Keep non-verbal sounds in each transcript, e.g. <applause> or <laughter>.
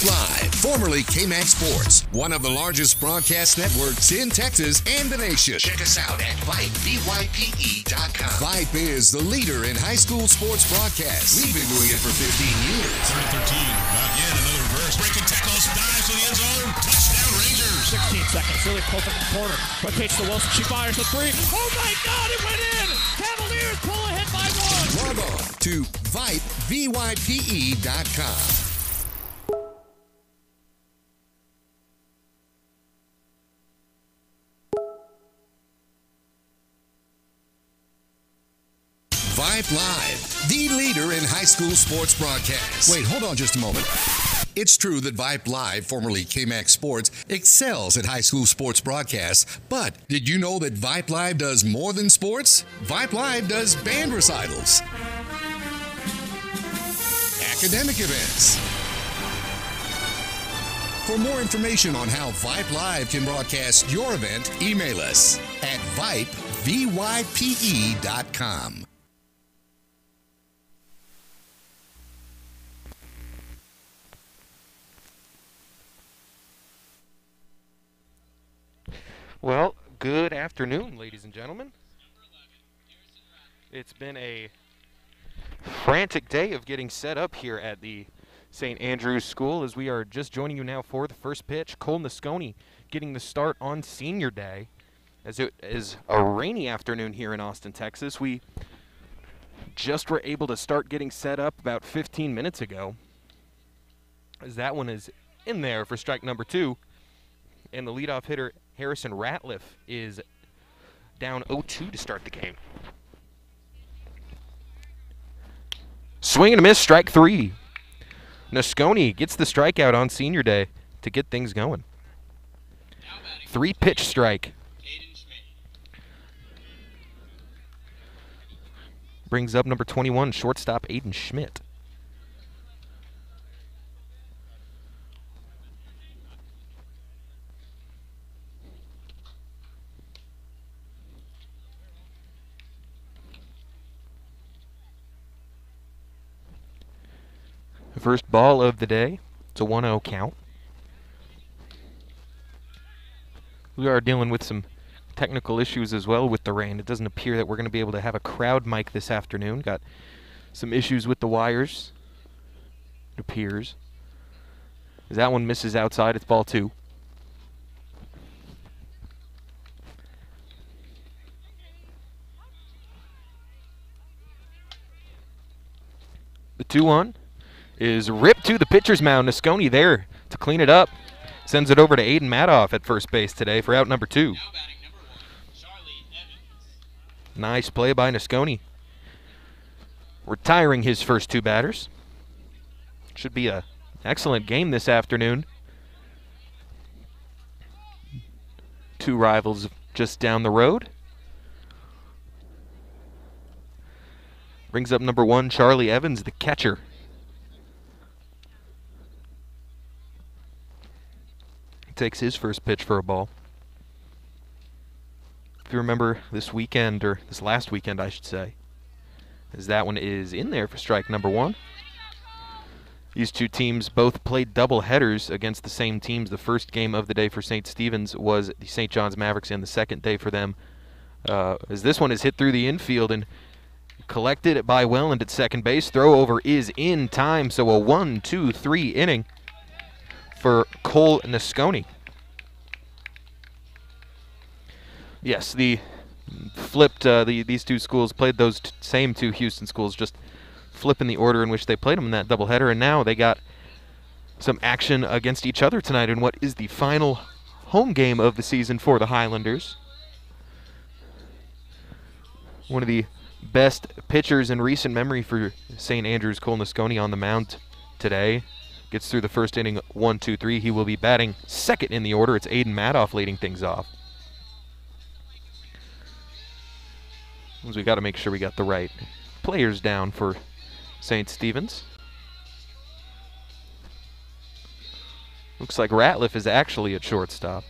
Vype Live, formerly KMAX Sports, one of the largest broadcast networks in Texas and the nation. Check us out at Vype, V-Y-P-E.com. Vype is the leader in high school sports broadcasts. We've been doing it for 15 years. Third and 13. Not yet. Another reverse. Breaking tackles. Dives to the end zone. Touchdown Rangers. 16 seconds. Lily pulls from the corner. Rotates to Wilson. She fires the three. Oh my God! It went in. Cavaliers pull ahead by one. Log on to Vype, V-Y-P-E.com. Live, the leader in high school sports broadcasts. Wait, hold on just a moment. It's true that Vype Live, formerly KMAX Sports, excels at high school sports broadcasts, but did you know that Vype Live does more than sports? Vype Live does band recitals, academic events. For more information on how Vype Live can broadcast your event, email us at Vype, V-Y-P-E dot com. Well, good afternoon, ladies and gentlemen. It's been a frantic day of getting set up here at the St. Andrews School as we are just joining you now for the first pitch. Cole Nasconi getting the start on senior day as it is a rainy afternoon here in Austin, Texas. We just were able to start getting set up about 15 minutes ago as that one is in there for strike number two. And the leadoff hitter, Harrison Ratliff, is down 0-2 to start the game. Swing and a miss, strike three. Nasconi gets the strikeout on senior day to get things going. Three pitch strike. Brings up number 21, shortstop Aiden Schmidt. First ball of the day. It's a 1 0 count. We are dealing with some technical issues as well with the rain. It doesn't appear that we're going to be able to have a crowd mic this afternoon. Got some issues with the wires. It appears. As that one misses outside, it's ball two. The 2 1 is ripped to the pitcher's mound. Nasconi there to clean it up. Sends it over to Aiden Madoff at first base today for out number two. Nice play by Nasconi. Retiring his first two batters. Should be a excellent game this afternoon. Two rivals just down the road. Brings up number one, Charlie Evans, the catcher. Takes his first pitch for a ball. If you remember this weekend, or this last weekend, I should say, as that one is in there for strike number one. These two teams both played double headers against the same teams. The first game of the day for St. Stephen's was the St. John's Mavericks, and the second day for them, uh, as this one is hit through the infield and collected by Welland at second base. Throw over is in time, so a one, two, three inning for Cole Nasconi. Yes, the flipped uh, the these two schools played those same two Houston schools, just flipping the order in which they played them in that doubleheader, and now they got some action against each other tonight in what is the final home game of the season for the Highlanders. One of the best pitchers in recent memory for St. Andrews, Cole Nasconi on the mound today. Gets through the first inning, one, two, three. He will be batting second in the order. It's Aiden Madoff leading things off. As we got to make sure we got the right players down for St. Stephen's. Looks like Ratliff is actually at shortstop.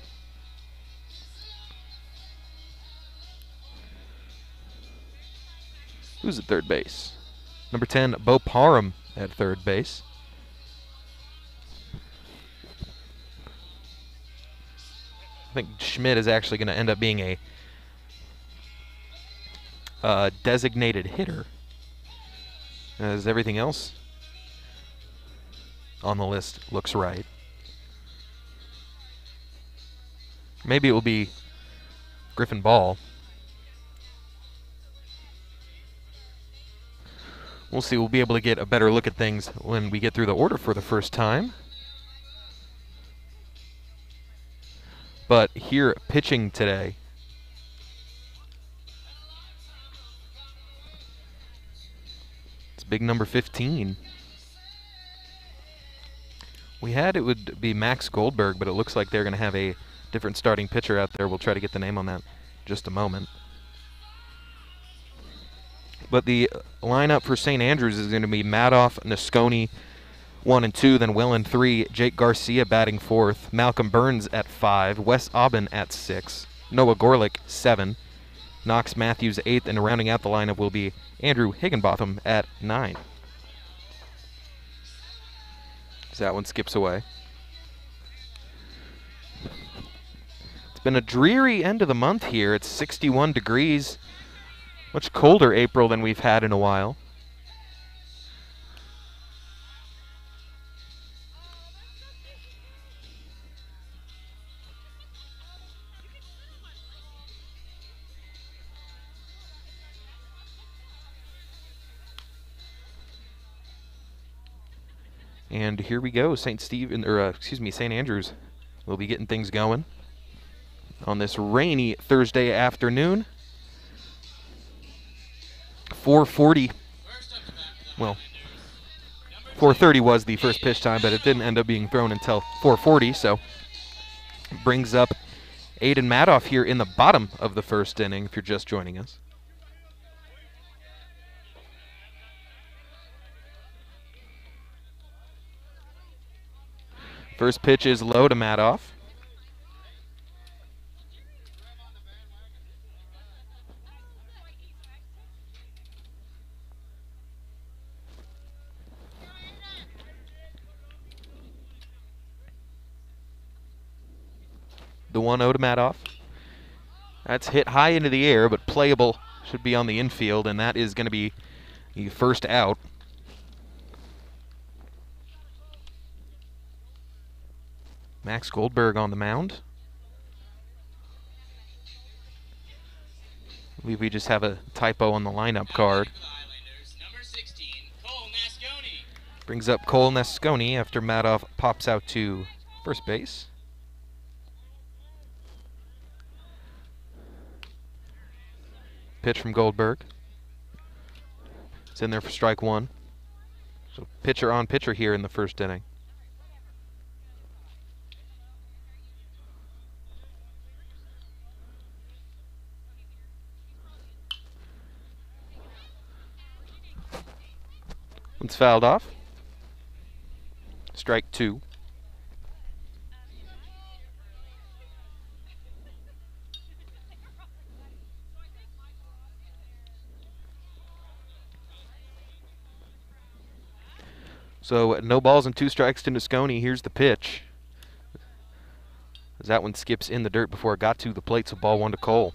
Who's at third base? Number 10, Bo Parham at third base. I think Schmidt is actually going to end up being a uh, designated hitter, as everything else on the list looks right. Maybe it will be Griffin Ball. We'll see. We'll be able to get a better look at things when we get through the order for the first time. But here, pitching today. It's big number 15. We had it would be Max Goldberg, but it looks like they're going to have a different starting pitcher out there. We'll try to get the name on that just a moment. But the lineup for St. Andrews is going to be Madoff, Nasconi, one and two, then Will three, Jake Garcia batting fourth, Malcolm Burns at five, Wes Aubin at six, Noah Gorlick seven, Knox Matthews eighth, and rounding out the lineup will be Andrew Higginbotham at nine. That one skips away. It's been a dreary end of the month here. It's 61 degrees. Much colder April than we've had in a while. And here we go, St. Stephen, or uh, excuse me, St. Andrews—we'll be getting things going on this rainy Thursday afternoon. 440. Well, 430 was the first pitch time, but it didn't end up being thrown until 440. So brings up Aiden Madoff here in the bottom of the first inning. If you're just joining us. First pitch is low to Madoff. The 1 0 to Madoff. That's hit high into the air, but playable should be on the infield, and that is going to be the first out. Max Goldberg on the mound. I believe we just have a typo on the lineup card. Brings up Cole Nasconi after Madoff pops out to first base. Pitch from Goldberg. It's in there for strike one. So pitcher on pitcher here in the first inning. One's fouled off. Strike two. So no balls and two strikes to Nasconi. Here's the pitch. As that one skips in the dirt before it got to the plate, so ball one to Cole.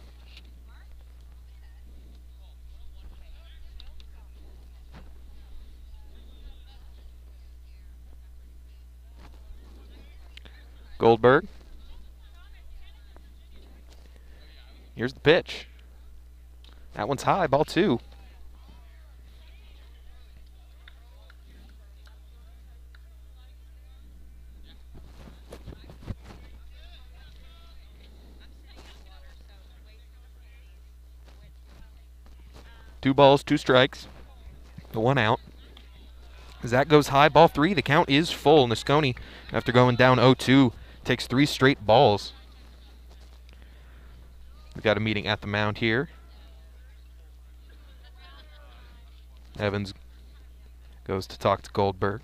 Goldberg. Here's the pitch. That one's high, ball two. Two balls, two strikes, the one out. As that goes high, ball three, the count is full. Nasconi, after going down 0-2, takes three straight balls. We've got a meeting at the mound here. Evans goes to talk to Goldberg.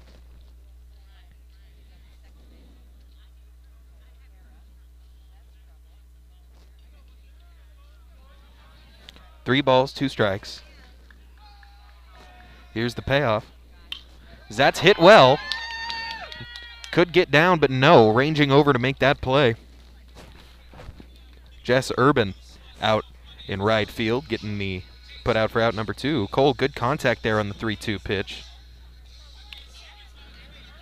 Three balls, two strikes. Here's the payoff. That's hit well. Could get down, but no, ranging over to make that play. Jess Urban out in right field, getting the put out for out number two. Cole, good contact there on the 3 2 pitch.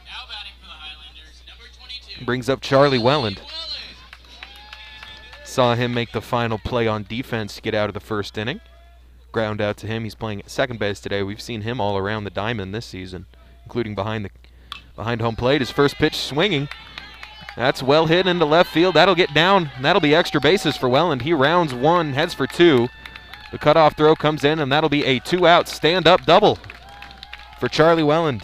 Now batting for the Highlanders, number 22. Brings up Charlie Welland. Welland. Saw him make the final play on defense to get out of the first inning. Ground out to him. He's playing second base today. We've seen him all around the diamond this season, including behind the behind home plate. His first pitch swinging. That's well hit into left field. That'll get down. That'll be extra bases for Welland. He rounds one, heads for two. The cutoff throw comes in, and that'll be a two-out stand-up double for Charlie Welland.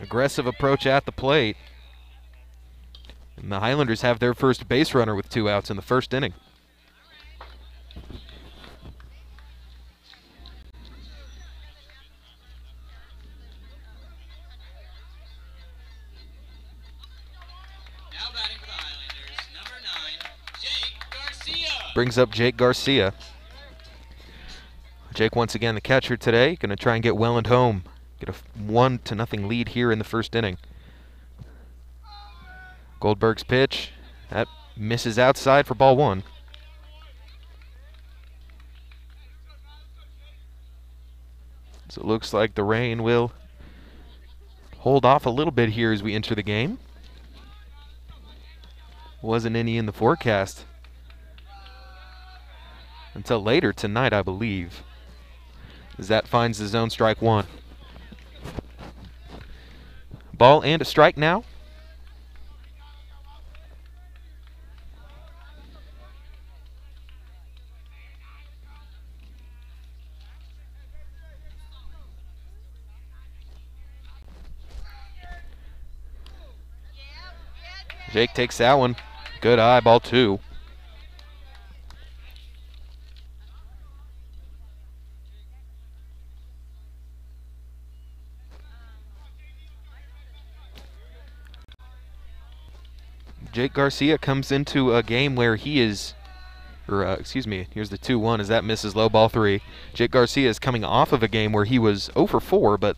Aggressive approach at the plate. And the Highlanders have their first base runner with two outs in the first inning. Now batting for the Highlanders, number 9, Jake Garcia. Brings up Jake Garcia. Jake once again the catcher today, going to try and get Welland home. Get a one to nothing lead here in the first inning. Goldberg's pitch that misses outside for ball one. So it looks like the rain will hold off a little bit here as we enter the game. Wasn't any in the forecast until later tonight, I believe. As that finds the zone strike one. Ball and a strike now. Jake takes that one. Good eye, ball two. Jake Garcia comes into a game where he is, or uh, excuse me, here's the 2 1 as that misses low ball three. Jake Garcia is coming off of a game where he was 0 for 4, but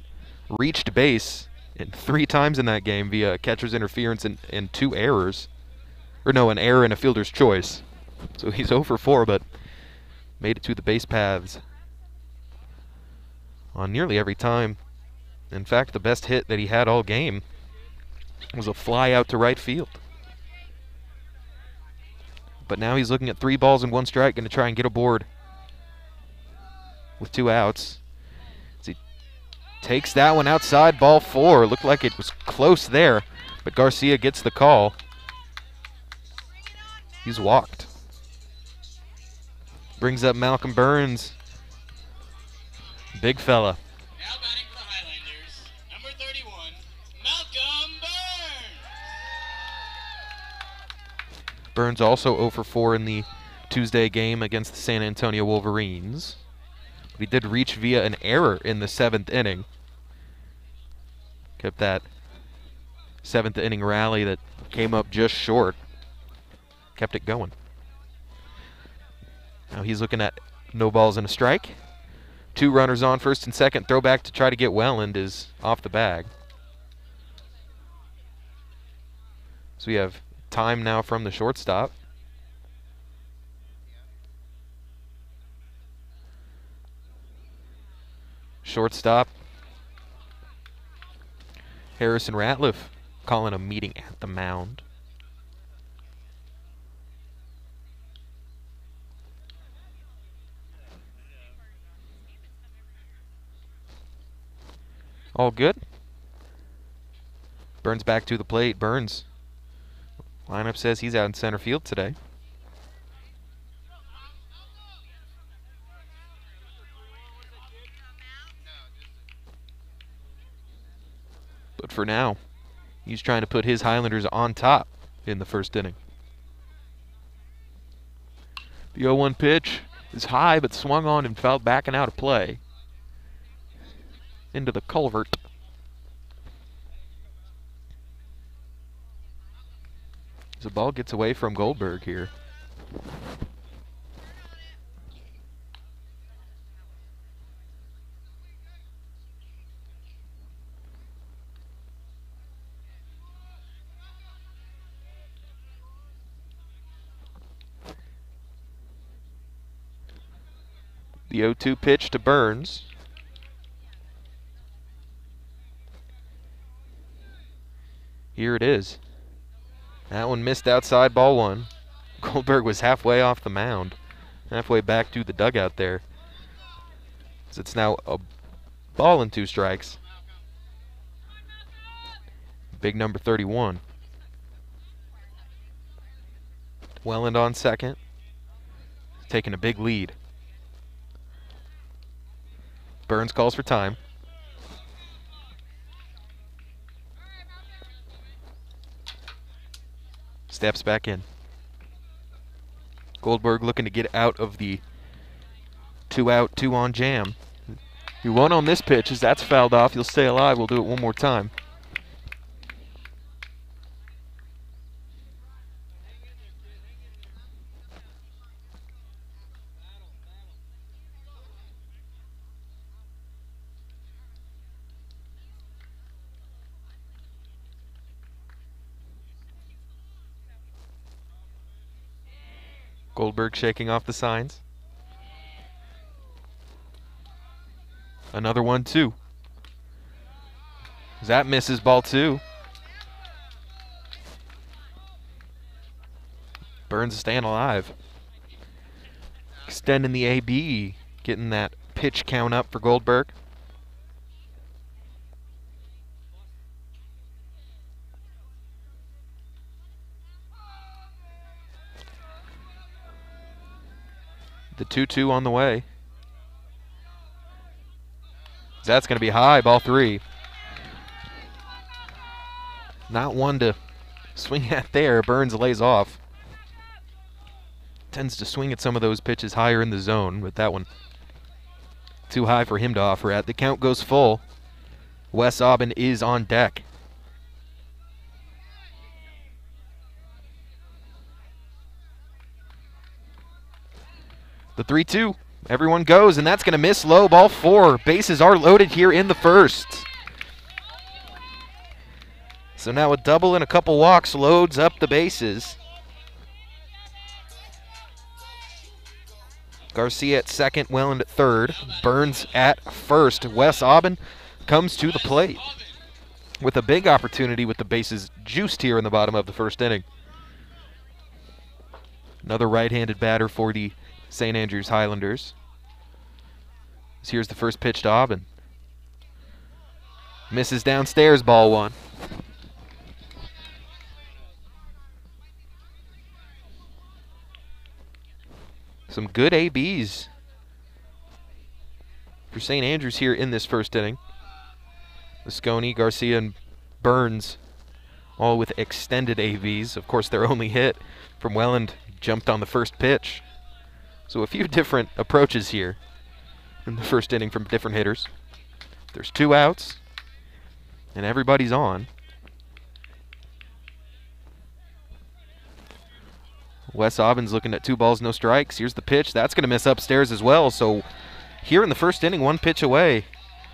reached base in <laughs> three times in that game via catcher's interference and, and two errors. Or no, an error and a fielder's choice. So <laughs> he's 0 for 4, but made it to the base paths on nearly every time. In fact, the best hit that he had all game was a fly out to right field. But now he's looking at three balls and one strike, going to try and get aboard with two outs. As he takes that one outside, ball four. Looked like it was close there, but Garcia gets the call. He's walked. Brings up Malcolm Burns. Big fella. Burns. Also 0 for 4 in the Tuesday game against the San Antonio Wolverines. But he did reach via an error in the seventh inning. Kept that seventh inning rally that came up just short. Kept it going. Now he's looking at no balls and a strike. Two runners on first and second. Throwback to try to get Welland is off the bag. So we have time now from the shortstop. Shortstop. Harrison Ratliff calling a meeting at the mound. All good. Burns back to the plate. Burns Lineup says he's out in center field today. But for now, he's trying to put his Highlanders on top in the first inning. The 0 1 pitch is high but swung on and fouled back and out of play. Into the culvert. The ball gets away from Goldberg here. The 0-2 pitch to Burns. Here it is. That one missed outside ball one. <laughs> Goldberg was halfway off the mound, halfway back to the dugout there. So it's now a ball and two strikes. Big number 31. Welland on second, taking a big lead. Burns calls for time. Steps back in. Goldberg looking to get out of the two out, two on jam. You won on this pitch as that's fouled off. You'll stay alive. We'll do it one more time. Goldberg shaking off the signs. Another one, too. That misses ball two. Burns staying alive. Extending the AB, getting that pitch count up for Goldberg. The 2 2 on the way. That's going to be high, ball three. Not one to swing <laughs> at there. Burns lays off. Tends to swing at some of those pitches higher in the zone, but that one too high for him to offer at. The count goes full. Wes Aubin is on deck. The 3 2. Everyone goes, and that's going to miss low. Ball four. Bases are loaded here in the first. So now a double and a couple walks loads up the bases. Garcia at second, Welland at third, Burns at first. Wes Aubin comes to the plate with a big opportunity with the bases juiced here in the bottom of the first inning. Another right-handed batter for the St. Andrews Highlanders. Here's the first pitch to Aubin. Misses downstairs, ball one. Some good ABs for St. Andrews here in this first inning. Nasconi, Garcia, and Burns all with extended ABs. Of course, their only hit from Welland jumped on the first pitch. So a few <laughs> different approaches here in the first inning from different hitters. There's two outs, and everybody's on. Wes Aubin's looking at two balls, no strikes. Here's the pitch. That's going to miss upstairs as well. So here in the first inning, one pitch away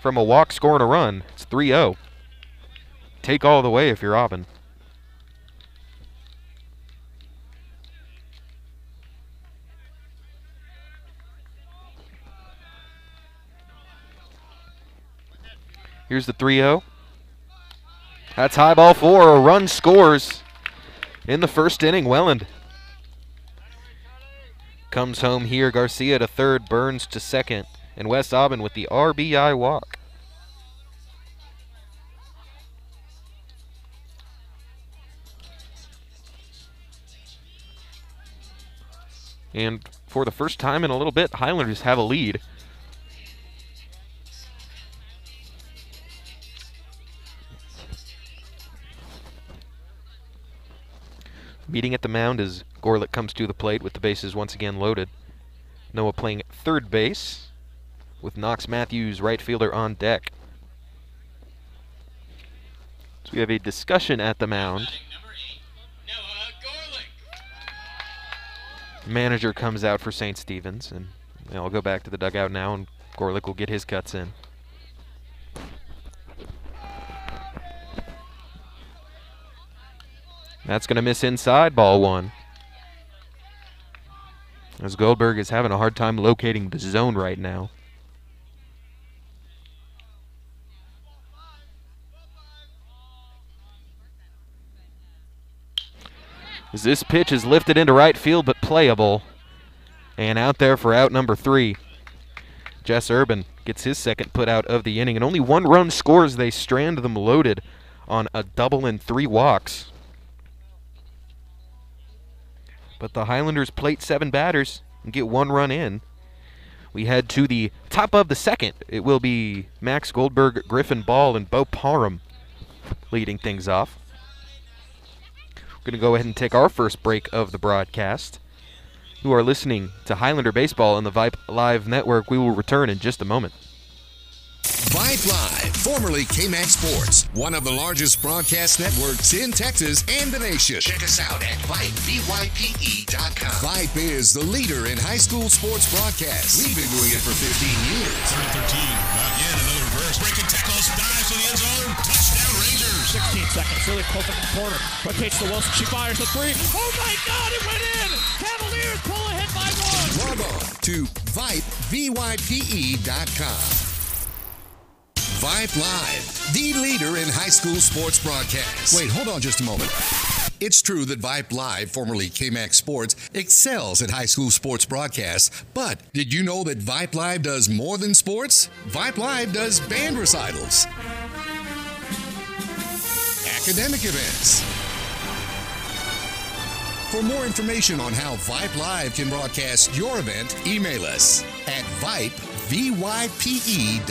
from a walk scoring a run. It's 3 0. Take all the way if you're Aubin. Here's the 3 0. That's high ball four. A run scores in the first inning. Welland comes home here. Garcia to third, Burns to second, and Wes Aubin with the RBI walk. And for the first time in a little bit, Highlanders have a lead. Meeting at the mound as Gorlick comes to the plate with the bases once again loaded. Noah playing third base with Knox Matthews, right fielder, on deck. So we have a discussion at the mound. Manager comes out for St. Stephen's, and I'll go back to the dugout now, and Gorlick will get his cuts in. That's going to miss inside, ball one. As Goldberg is having a hard time locating the zone right now. As this pitch is lifted into right field but playable. And out there for out number three. Jess Urban gets his second put out of the inning, and only one run scores. They strand them loaded on a double and three walks. But the Highlanders plate seven batters and get one run in. We head to the top of the second. It will be Max Goldberg, Griffin Ball, and Bo Parham leading things off. We're going to go ahead and take our first break of the broadcast. Who are listening to Highlander Baseball on the Vype Live Network. We will return in just a moment. Vype Live, formerly KMAX Sports, one of the largest broadcast networks in Texas and the nation. Check us out at Vype, V-Y-P-E.com. Vype is the leader in high school sports broadcasts. We've been doing it for 15 years. Third and 13. Again, another reverse. Breaking tackles. Dives to the end zone. Touchdown Rangers. 16 seconds. Really close at the corner. Rotates to Wilson. She fires the three. Oh my God! It went in. Cavaliers pull ahead by one. Log on to Vype, V-Y-P-E.com. Vype Live, the leader in high school sports broadcasts. Wait, hold on just a moment. It's true that Vype Live, formerly KMAX Sports, excels at high school sports broadcasts, but did you know that Vype Live does more than sports? Vype Live does band recitals, academic events. For more information on how Vype Live can broadcast your event, email us at Vype, V-Y-P-E.com.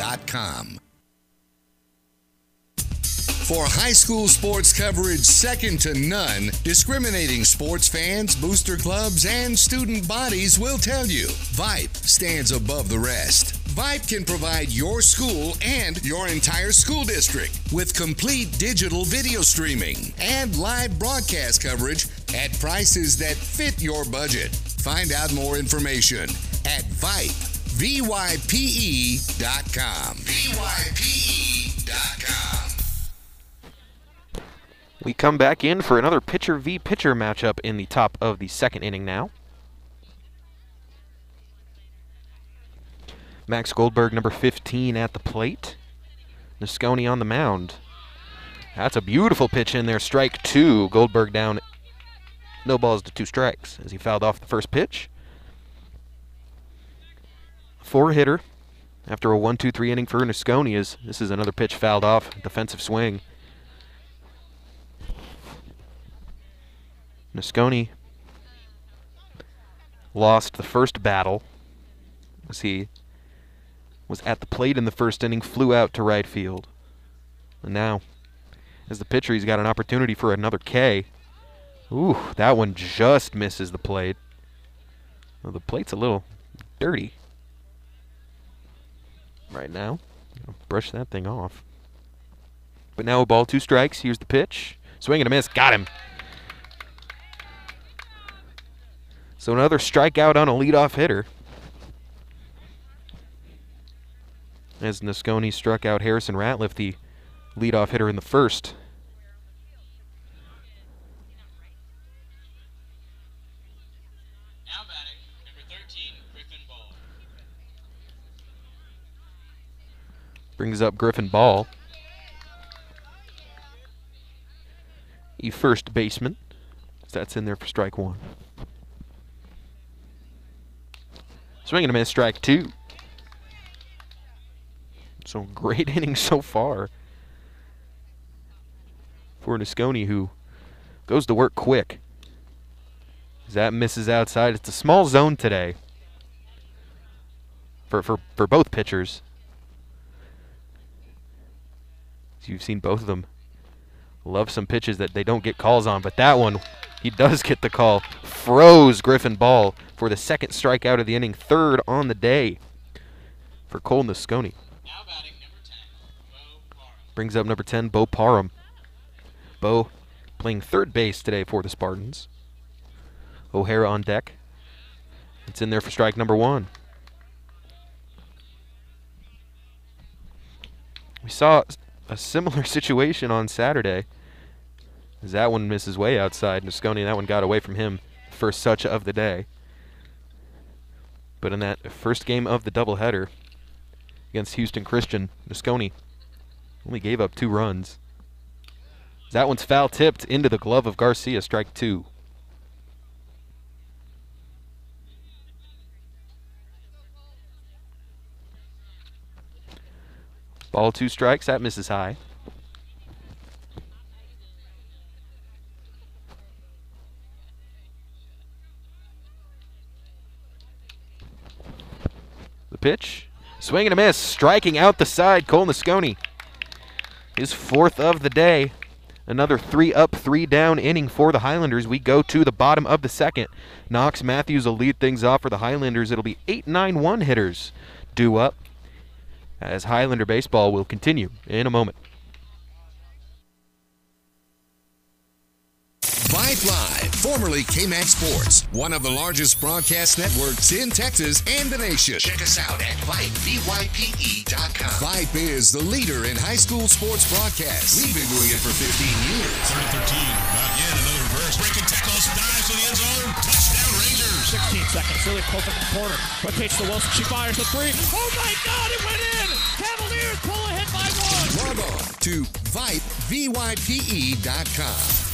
For high school sports coverage second to none, discriminating sports fans, booster clubs, and student bodies will tell you VYPE stands above the rest. VYPE can provide your school and your entire school district with complete digital video streaming and live broadcast coverage at prices that fit your budget. Find out more information at VYPE, V-Y-P-E dot com. V-Y-P-E dot com. We come back in for another pitcher v pitcher matchup in the top of the second inning now. Max Goldberg, number 15, at the plate. Nasconi on the mound. That's a beautiful pitch in there. Strike two. Goldberg down. No balls to two strikes as he fouled off the first pitch. Four hitter after a 1 2 3 inning for Nasconi. Is this is another pitch fouled off. Defensive swing. Nasconi lost the first battle as he was at the plate in the first inning, flew out to right field. And now, as the pitcher, he's got an opportunity for another K. Ooh, that one just misses the plate. Well, the plate's a little dirty right now. Brush that thing off. But now a ball, two strikes. Here's the pitch. Swing and a miss. Got him. So another strikeout on a leadoff hitter. As Nasconi struck out Harrison Ratliff, the leadoff hitter in the first. Now batting, number 13, Griffin Ball. Brings up Griffin Ball. The first baseman. That's in there for strike one. Swing and a miss, strike two. So great <laughs> inning so far for Nasconi, who goes to work quick. That misses outside. It's a small zone today for, for, for both pitchers. You've seen both of them love some pitches that they don't get calls on, but that one he does get the call. Froze Griffin Ball for the second strikeout of the inning, third on the day for Cole Nasconi. Now batting, number 10, Bo Parham. Brings up number 10, Bo Parham. Bo playing third base today for the Spartans. O'Hara on deck. It's in there for strike number one. We saw a similar <laughs> situation on Saturday. As that one misses way outside. Nasconi, that one got away from him. First such of the day. But in that first game of the doubleheader against Houston Christian, Nasconi only gave up two runs. That one's foul tipped into the glove of Garcia, strike two. Ball two strikes, that misses high. The pitch, swing and a miss, striking out the side, Cole Nasconi. His fourth of the day. Another three up, three down inning for the Highlanders. We go to the bottom of the second. Knox Matthews will lead things off for the Highlanders. It'll be 8 9 1 hitters due up as Highlander baseball will continue in a moment. Vype Live, formerly KMAX Sports, one of the largest broadcast networks in Texas and the nation. Check us out at VypeVYPE.com. Vype is the leader in high school sports broadcasts. We've been doing it for 15 years. Third and 13. Not yet. Another reverse. Breaking tackles. Dives to the end zone. Touchdown Rangers. 16 seconds. Really close at the corner. Quick pitch to Wilson. She fires the three. Oh my God! It went in. Cavaliers pull ahead by one. Log on to VypeVYPE.com.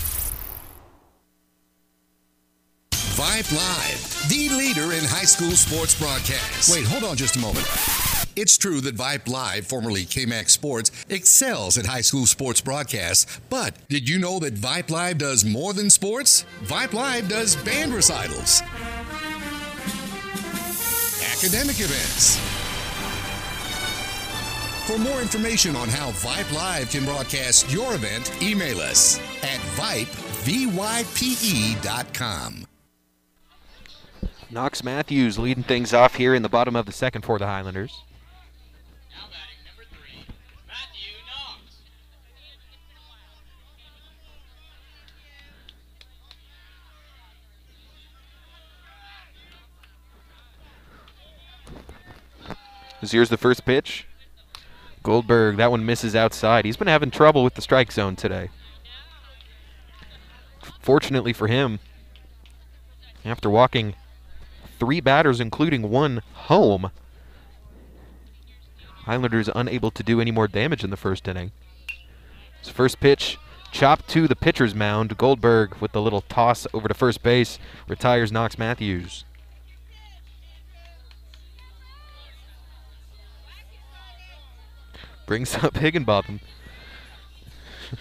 Vype Live, the leader in high school sports broadcasts. Wait, hold on just a moment. It's true that Vype Live, formerly KMAX Sports, excels at high school sports broadcasts, but did you know that Vype Live does more than sports? Vype Live does band recitals, academic events. For more information on how Vype Live can broadcast your event, email us at VypeVYPE.com. Knox Matthews leading things off here in the bottom of the second for the Highlanders. Here's the first pitch. Goldberg, that one misses outside. He's been having trouble with the strike zone today. Fortunately for him, after walking three batters, including one home, Highlanders unable to do any more damage in the first inning. His first pitch chopped to the pitcher's mound. Goldberg with the little toss over to first base retires Knox Matthews. Brings up Higginbotham. <laughs>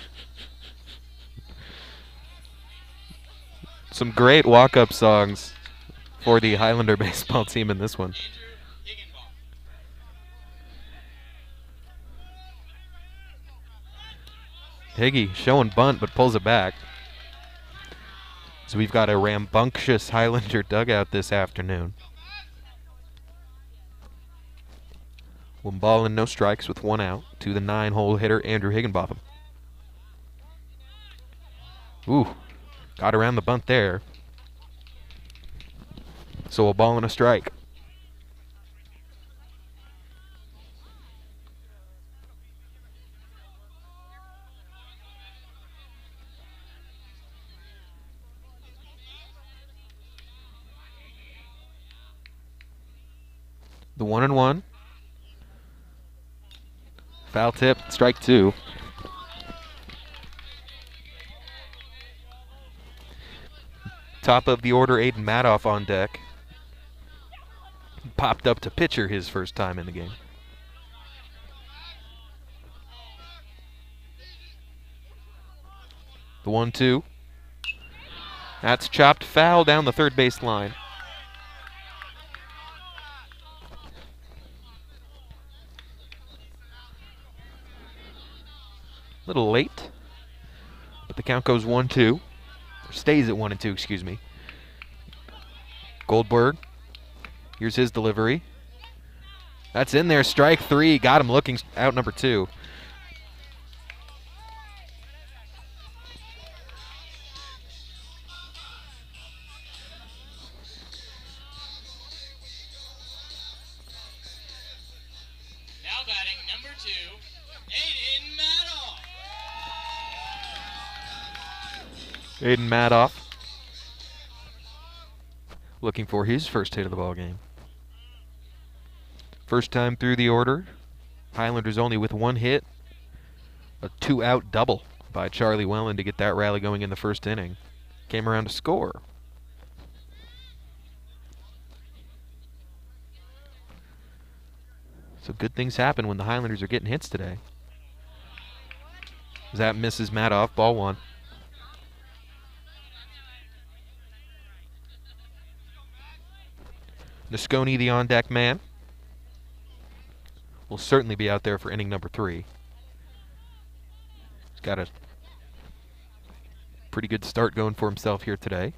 Some great walk-up songs for the Highlander <laughs> baseball team in this one. Higgy showing bunt but pulls it back. So we've got a rambunctious Highlander dugout this afternoon. One ball and no strikes with one out to the nine hole hitter Andrew Higginbotham. Ooh, got around the bunt there. So a ball and a strike. The one and one. Foul tip, strike two. Top of the order, Aiden Madoff on deck. Popped up to pitcher his first time in the game. The one two. That's chopped foul down the third base line. A little late, but the count goes one two. Stays at one and two, excuse me. Goldberg. Here's his delivery. That's in there. Strike three. Got him looking out number two. Now batting number two, Aiden Madoff. Aiden Madoff. Looking for his first hit of the ball game. First time through the order. Highlanders only with one hit. A two out double by Charlie Welland to get that rally going in the first inning. Came around to score. So good things happen when the Highlanders are getting hits today. That misses Madoff, ball one. Nasconi, the on deck man, will certainly be out there for inning number three. He's got a pretty good start going for himself here today.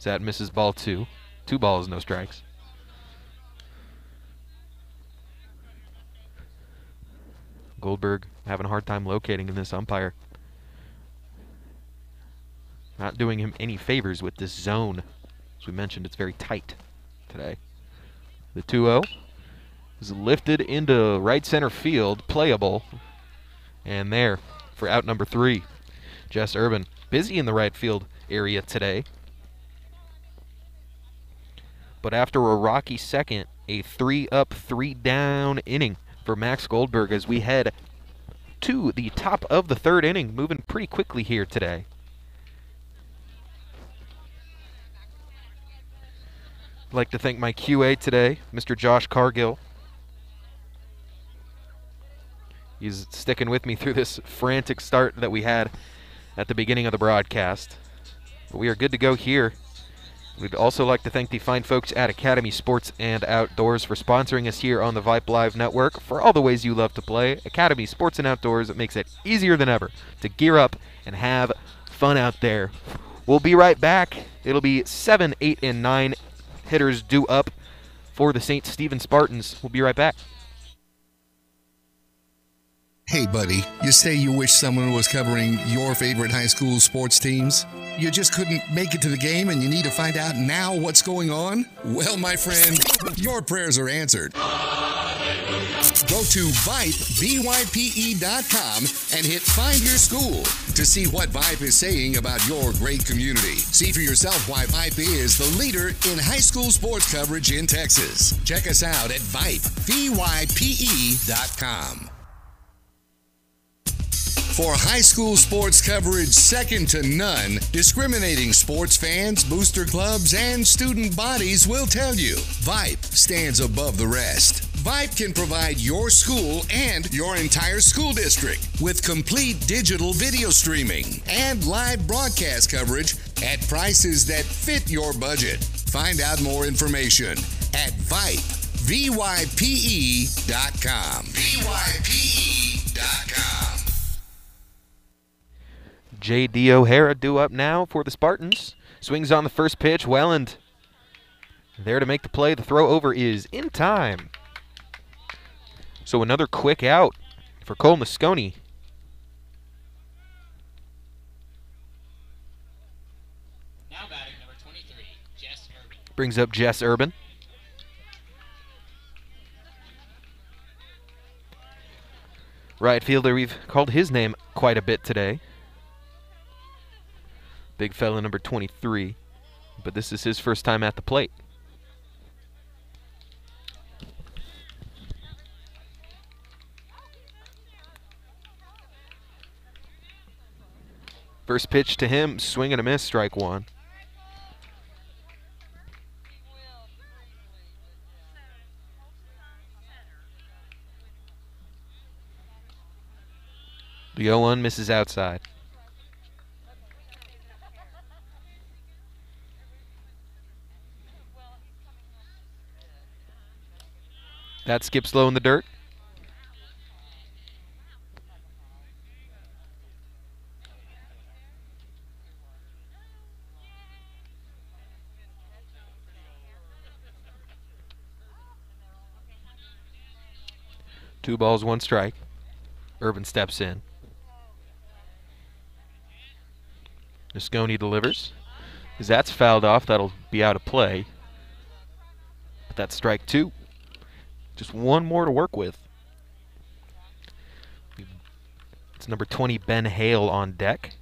Zat misses ball two. Two balls, no strikes. Goldberg having a hard time locating in this umpire. Not doing him any favors with this zone. As we mentioned, it's very tight today. The 2 0 is lifted into right center field, playable. And there for out number three. Jess Urban busy in the right field area today. But after a rocky second, a three up, three down inning for Max Goldberg as we head to the top of the third inning, moving pretty quickly here today. I'd like to thank my QA today, Mr. Josh Cargill. He's sticking with me through this frantic start that we had at the beginning of the broadcast. But we are good to go here. We'd also like to thank the fine folks at Academy Sports and Outdoors for sponsoring us here on the Vype Live Network. For all the ways you love to play, Academy Sports and Outdoors makes it easier than ever to gear up and have fun out there. We'll be right back. It'll be 7, 8, and 9 hitters due up for the St. Stephen Spartans. We'll be right back. Hey, buddy, you say you wish someone was covering your favorite high school sports teams? You just couldn't make it to the game and you need to find out now what's going on? Well, my friend, your prayers are answered. Go to VYPE, V-Y-P-E.com and hit Find Your School to see what VYPE is saying about your great community. See for yourself why VYPE is the leader in high school sports coverage in Texas. Check us out at VYPE, V-Y-P-E.com. For high school sports coverage second to none, discriminating sports fans, booster clubs, and student bodies will tell you VYPE stands above the rest. VYPE can provide your school and your entire school district with complete digital video streaming and live broadcast coverage at prices that fit your budget. Find out more information at VYPE, V-Y-P-E.com. V-Y-P-E.com. J.D. O'Hara due up now for the Spartans. Swings on the first pitch. Welland there to make the play. The throw over is in time. So another quick out for Cole Nasconi. Now batting number 23, Jess Urban. Brings up Jess Urban. Right fielder, we've called his name quite a bit today. Big fella number 23. But this is his first time at the plate. First pitch to him, swing and a miss, strike one. The 0 1 misses outside. That skips low in the dirt. Two balls, one strike. Urban steps in. Nasconi delivers. As that's fouled off, that'll be out of play. But that's strike two. Just one more to work with. It's number 20, Ben Hale, on deck.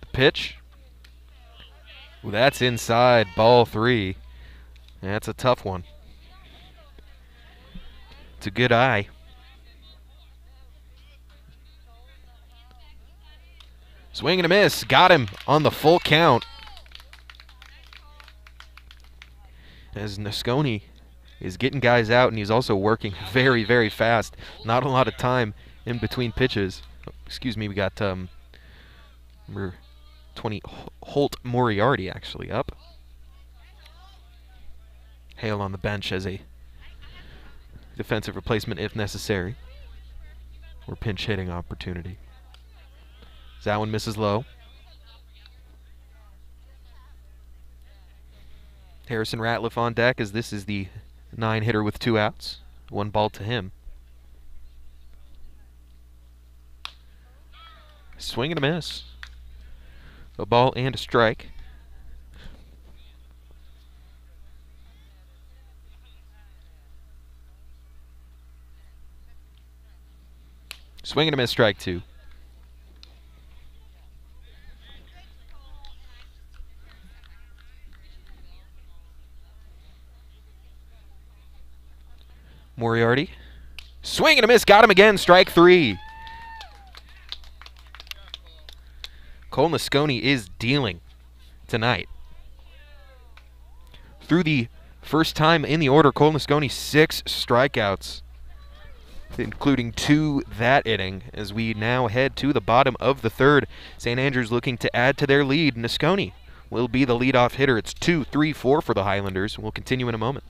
The pitch. Ooh, that's inside, ball three. That's a tough one. It's a good eye. Swing and a miss. Got him on the full count. As Nasconi is getting guys out, and he's also working <laughs> very, very fast. Not a lot of time in between pitches. Excuse me, we got um, number 20 Holt Moriarty actually up. Hale on the bench as a defensive replacement if necessary, or pinch hitting opportunity. That one misses low. Harrison Ratliff on deck as this is the nine hitter with two outs. One ball to him. Swing and a miss. A ball and a strike. Swing and a miss, strike two. Moriarty. Swing and a miss. Got him again. Strike three. Cole Nasconi is dealing tonight. Through the first time in the order, Cole Nasconi six strikeouts, including two that inning. As we now head to the bottom of the third, St. Andrews looking to add to their lead. Nasconi will be the leadoff hitter. It's two, three, four for the Highlanders. We'll continue in a moment.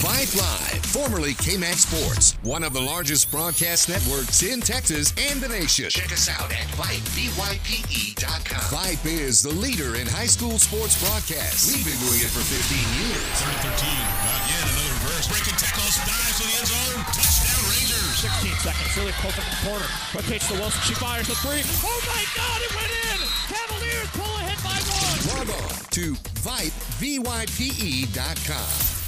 Vype Live, formerly KMAX Sports, one of the largest broadcast networks in Texas and the nation. Check us out at Vype, V-Y-P-E.com. Vype is the leader in high school sports broadcasts. We've been doing it for 15 years. Third and 13. Not yet. Another reverse. Breaking tackles. Dives to the end zone. Touchdown Rangers. 16 seconds. Really close up in the corner. Quick pitch to Wilson. She fires the three. Oh my God! It went in. Cavaliers pull ahead by one. Log on to Vype, V-Y-P-E.com.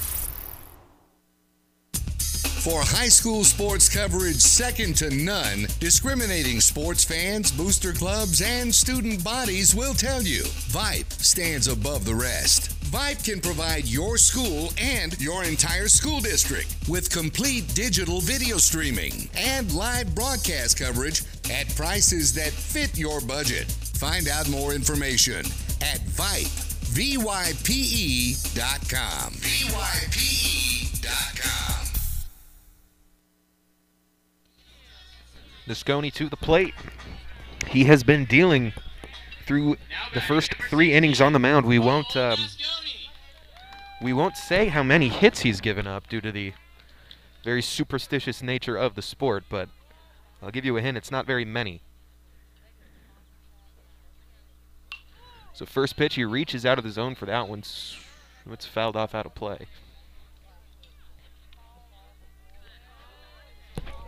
For high school sports coverage second to none, discriminating sports fans, booster clubs, and student bodies will tell you VYPE stands above the rest. VYPE can provide your school and your entire school district with complete digital video streaming and live broadcast coverage at prices that fit your budget. Find out more information at VYPE, V-Y-P-E.com. V-Y-P-E.com. Nasconi to the plate. He has been dealing through the first three innings on the mound. We won't um, we won't say how many hits he's given up due to the very superstitious nature of the sport, but I'll give you a hint. It's not very many. So first pitch, he reaches out of the zone for that one. It's fouled off out of play.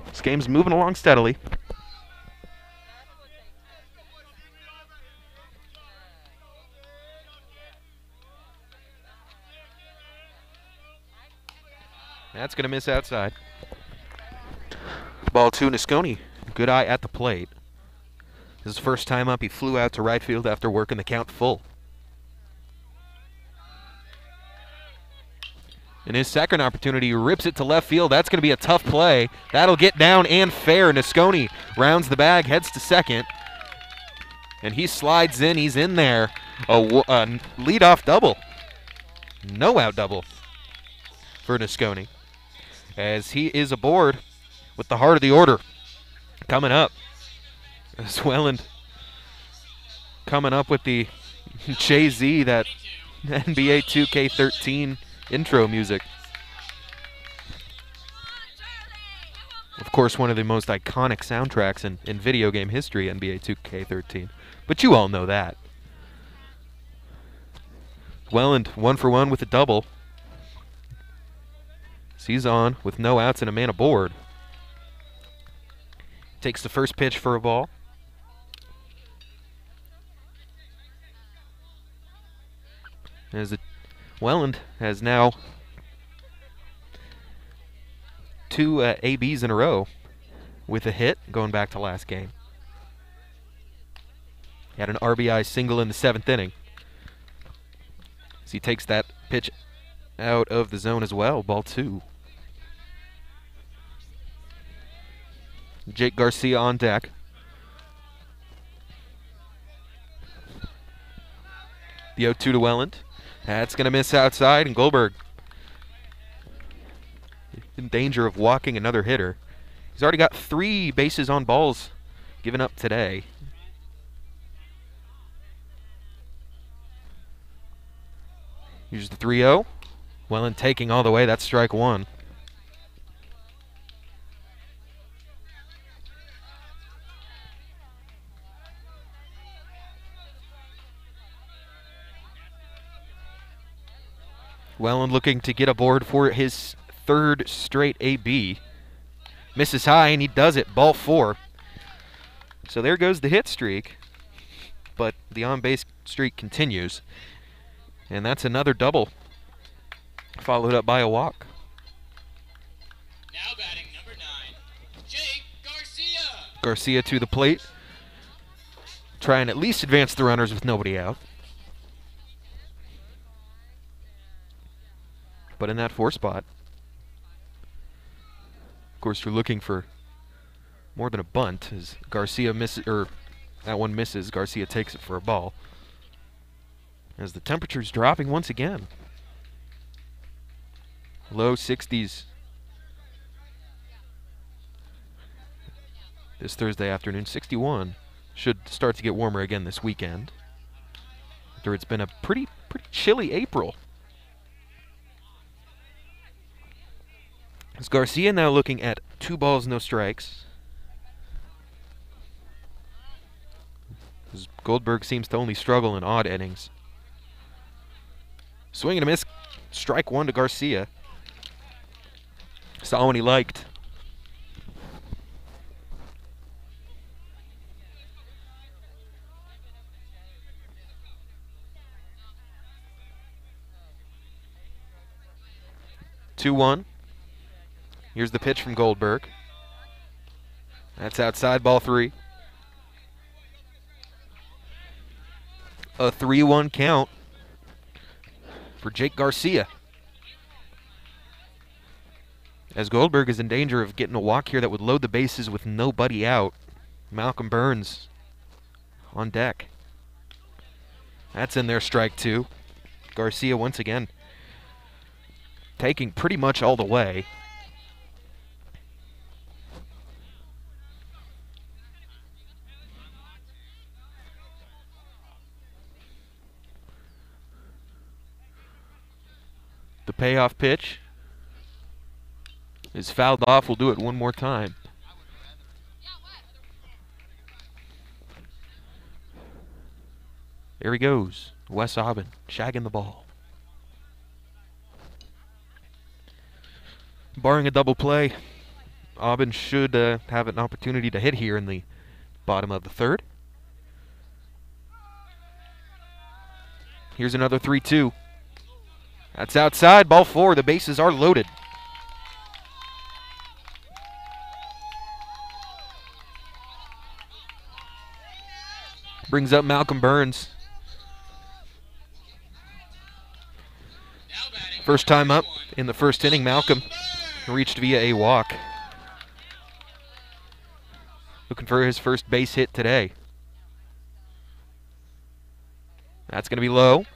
This game's moving along steadily. That's going to miss outside. Ball two, Nasconi. Good eye at the plate. This is his first time up, he flew out to right field after working the count full. In his second opportunity, rips it to left field. That's going to be a tough play. That'll get down and fair. Nasconi rounds the bag, heads to second. And he slides in. He's in there. A, leadoff double. No out double for Nasconi. As he is aboard with the heart of the order coming up. Swelland coming up with the <laughs> Jay Z, that <laughs> NBA 2K13 intro music. Of course, one of the most iconic soundtracks in, in video game history, NBA 2K13. But you all know that. Welland, one for one with a double. He's on with no outs and a man aboard. Takes the first pitch for a ball. As it, Welland has now two uh, ABs in a row with a hit going back to last game. He had an RBI single in the seventh inning. As he takes that pitch out of the zone as well. Ball two. Jake Garcia on deck. The 0 2 to Welland. That's going to miss outside, and Goldberg in danger of walking another hitter. He's already got three bases on balls given up today. Here's the 3 0. Welland taking all the way. That's strike one. Welland looking to get aboard for his third straight AB. Misses high, and he does it. Ball four. So there goes the hit streak. But the on base streak continues. And that's another double, followed up by a walk. Now batting number nine, Jake Garcia. Garcia to the plate. Try and at least advance the runners with nobody out. But in that four spot, of course, you're looking for more than a bunt as Garcia misses, or that one misses. Garcia takes it for a ball. As the temperature's dropping once again. Low 60s this Thursday afternoon. 61 should start to get warmer again this weekend. After it's been a pretty pretty chilly April. As Garcia now looking at two balls, no strikes. As Goldberg seems to only struggle in odd innings. Swing and a miss. Strike one to Garcia. Saw one he liked. Two one. Here's the pitch from Goldberg. That's outside ball three. A 3 1 count for Jake Garcia. As Goldberg is in danger of getting a walk here that would load the bases with nobody out. Malcolm Burns on deck. That's in there, strike two. Garcia once again taking pretty much all the way. The payoff pitch is fouled off. We'll do it one more time. There he goes. Wes Aubin shagging the ball. Barring a double play, Aubin should uh, have an opportunity to hit here in the bottom of the third. Here's another 3 2. That's outside, ball four. The bases are loaded. Brings up Malcolm Burns. First time up in the first inning, Malcolm reached via a walk. Looking for his first base hit today. That's going to be low.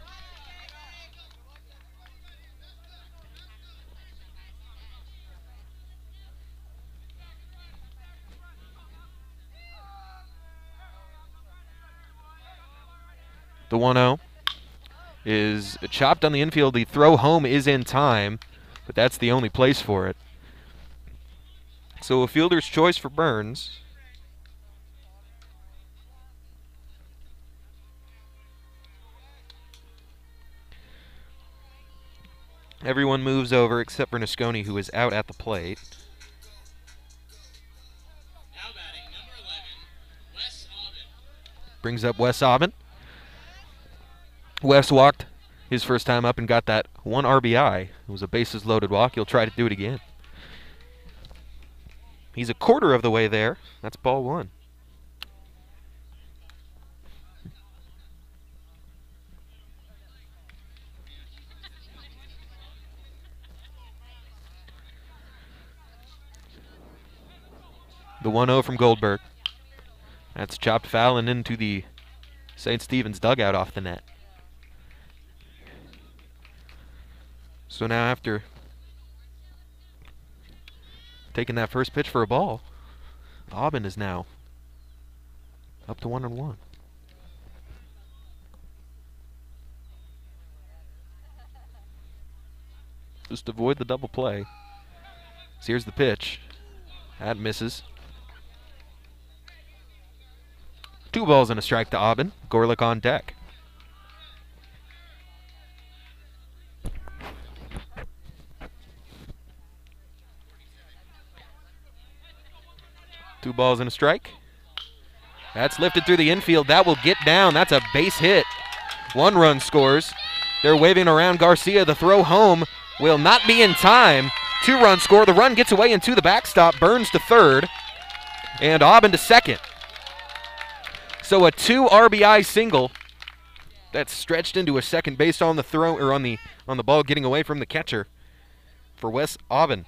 The 1 0 is chopped on the infield. The throw home is in time, but that's the only place for it. So a fielder's choice for Burns. Everyone moves over except for Nasconi, who is out at the plate. Batting number 11, Wes Brings up Wes Aubin. West walked his first time up and got that one RBI. It was a bases loaded walk. He'll try to do it again. He's a quarter of the way there. That's ball one. The 1 0 from Goldberg. That's chopped foul and into the St. Stephen's dugout off the net. So now, after taking that first pitch for a ball, Aubin is now up to 1 and 1. Just avoid the double play. So here's the pitch. That misses. Two balls and a strike to Aubin. Gorlick on deck. Two balls and a strike. That's lifted through the infield. That will get down. That's a base hit. One run scores. They're waving around Garcia. The throw home will not be in time. Two run score. The run gets away into the backstop. Burns to third. And Aubin to second. So a two RBI single that's stretched into a second based on the throw or on the on the ball getting away from the catcher for Wes Aubin.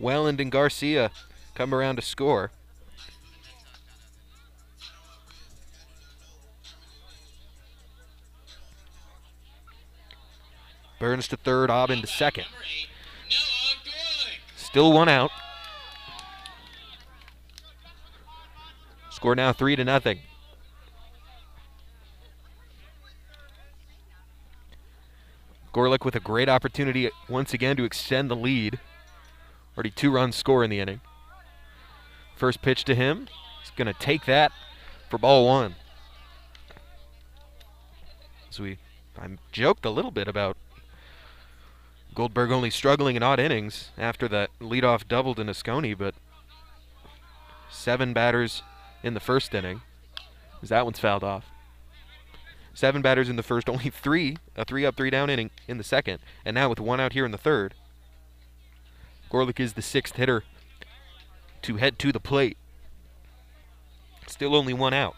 Welland and Garcia come around to score. Burns to third, Aubin to second. Still one out. Score now three to nothing. Gorlick with a great opportunity once again to extend the lead. Already two runs score in the inning. First pitch to him. He's going to take that for ball one. So we, I joked a little bit about Goldberg only struggling in odd innings after that leadoff double to Nasconi, but seven batters in the first inning. That one's fouled off. Seven batters in the first, only three, a three up, three down inning in the second, and now with one out here in the third. Gorlick is the sixth hitter to head to the plate. Still only one out.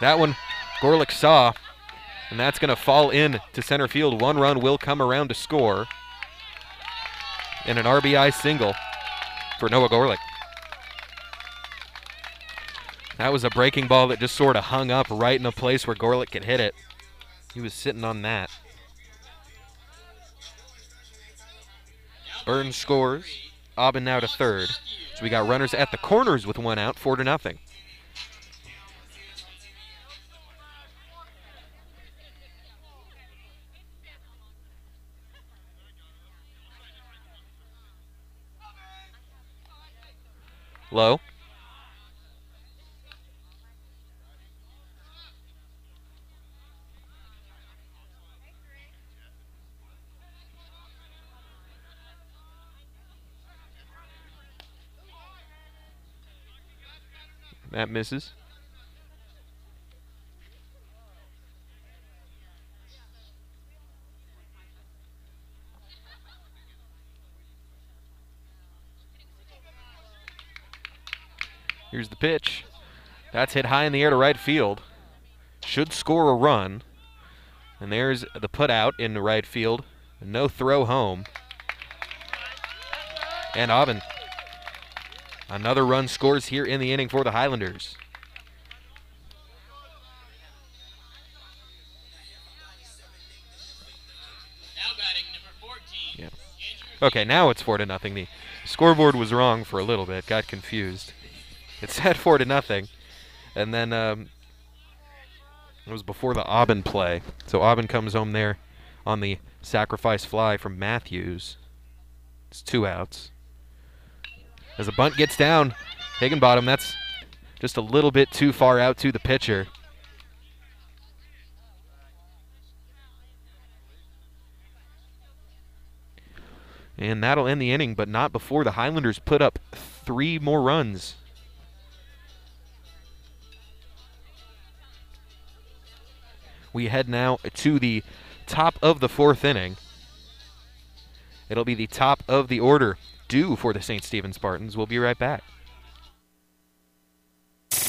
That one Gorlick saw, and that's going to fall in to center field. One run will come around to score. And an RBI single for Noah Gorlick. That was a breaking ball that just sort of hung up right in a place where Gorlick could hit it. He was sitting on that. Burns scores. Aubin now to third. So we got runners at the corners with one out, four to nothing. Low. That misses. Here's the pitch. That's hit high in the air to right field. Should score a run. And there's the put out in the right field. No throw home. And Aubin. Another run scores here in the inning for the Highlanders. Now batting number 14. Yeah. Okay, now it's four to nothing. The scoreboard was wrong for a little bit. Got confused. It said four to nothing, and then um, it was before the Aubin play. So Aubin comes home there on the sacrifice fly from Matthews. It's two outs. As a bunt gets down, Higginbottom, that's just a little bit too far out to the pitcher. And that'll end the inning, but not before the Highlanders put up three more runs. We head now to the top of the fourth inning. It'll be the top of the order due for the St. Stephen Spartans. We'll be right back.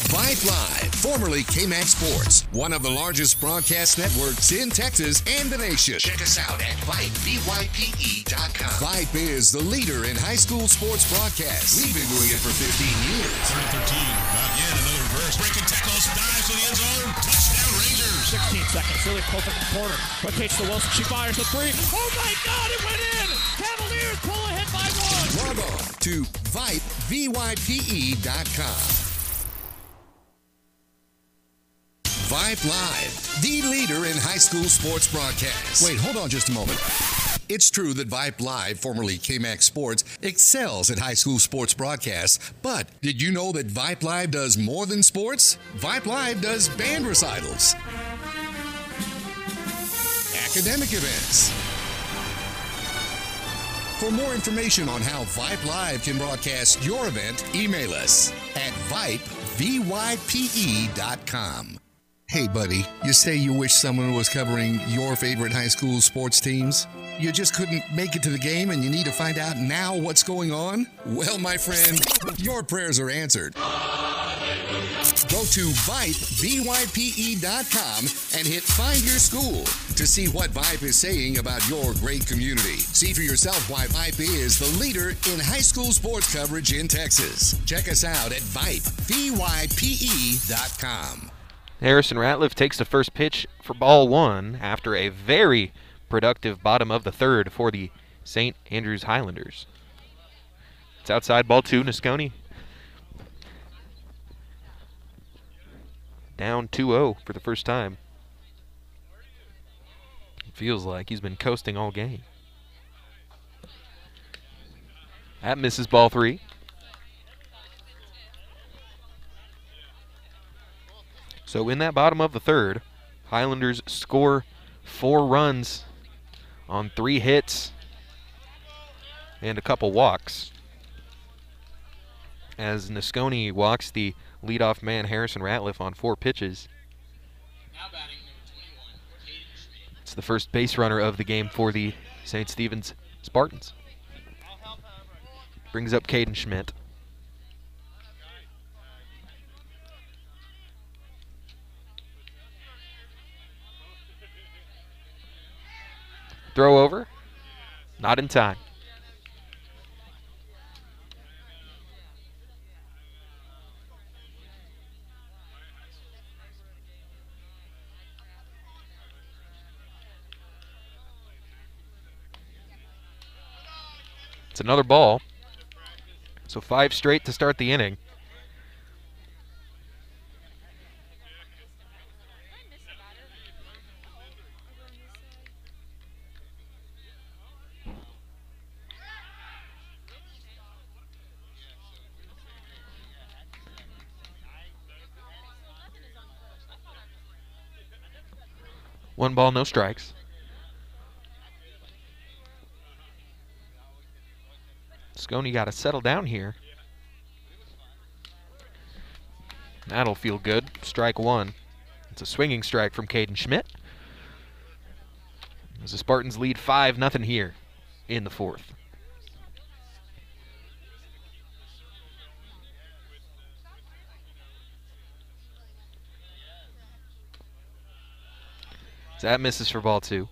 Vype Live, formerly KMAX Sports, one of the largest broadcast networks in Texas and the nation. Check us out at VypeVYPE.com. Vype is the leader in high school sports broadcasts. We've been doing it for 15 years. Third and 13. Not yet. Another reverse. Breaking tackles. Dives to the end zone. Touchdown Rangers. 16 seconds. Really close at the corner. Rotates to Wilson. She fires the three. Oh my God! It went in. Cavaliers pull ahead to VypeVYPE.com. Vype Live, the leader in high school sports broadcasts. Wait, hold on just a moment. It's true that Vype Live, formerly KMAX Sports, excels at high school sports broadcasts, but did you know that Vype Live does more than sports? Vype Live does band recitals, academic events. For more information on how Vype Live can broadcast your event, email us at Vype, V-Y-P-E.com. Hey, buddy, you say you wish someone was covering your favorite high school sports teams? You just couldn't make it to the game and you need to find out now what's going on? Well, my friend, your prayers are answered. Go to Vype, and hit Find Your School to see what Vype is saying about your great community. See for yourself why Vype is the leader in high school sports coverage in Texas. Check us out at Vype, V-Y-P-E.com. Harrison Ratliff takes the first pitch for ball one after a very productive bottom of the third for the St. Andrews Highlanders. It's outside ball two, Nasconi. Down 2 0 for the first time. Feels like he's been coasting all game. That misses ball three. So in that bottom of the third, Highlanders score four runs on three hits and a couple walks. As Nasconi walks the leadoff man Harrison Ratliff on four pitches. Now batting number 21, Caden Schmidt. It's the first base runner of the game for the St. Stephen's Spartans. Brings up Caden Schmidt. Throw over. Not in time. It's another ball. So five straight to start the inning. One ball, no strikes. Scone got to settle down here. That'll feel good. Strike one. It's a swinging strike from Caden Schmidt. As the Spartans lead 5 nothing here in the fourth. That misses for ball two.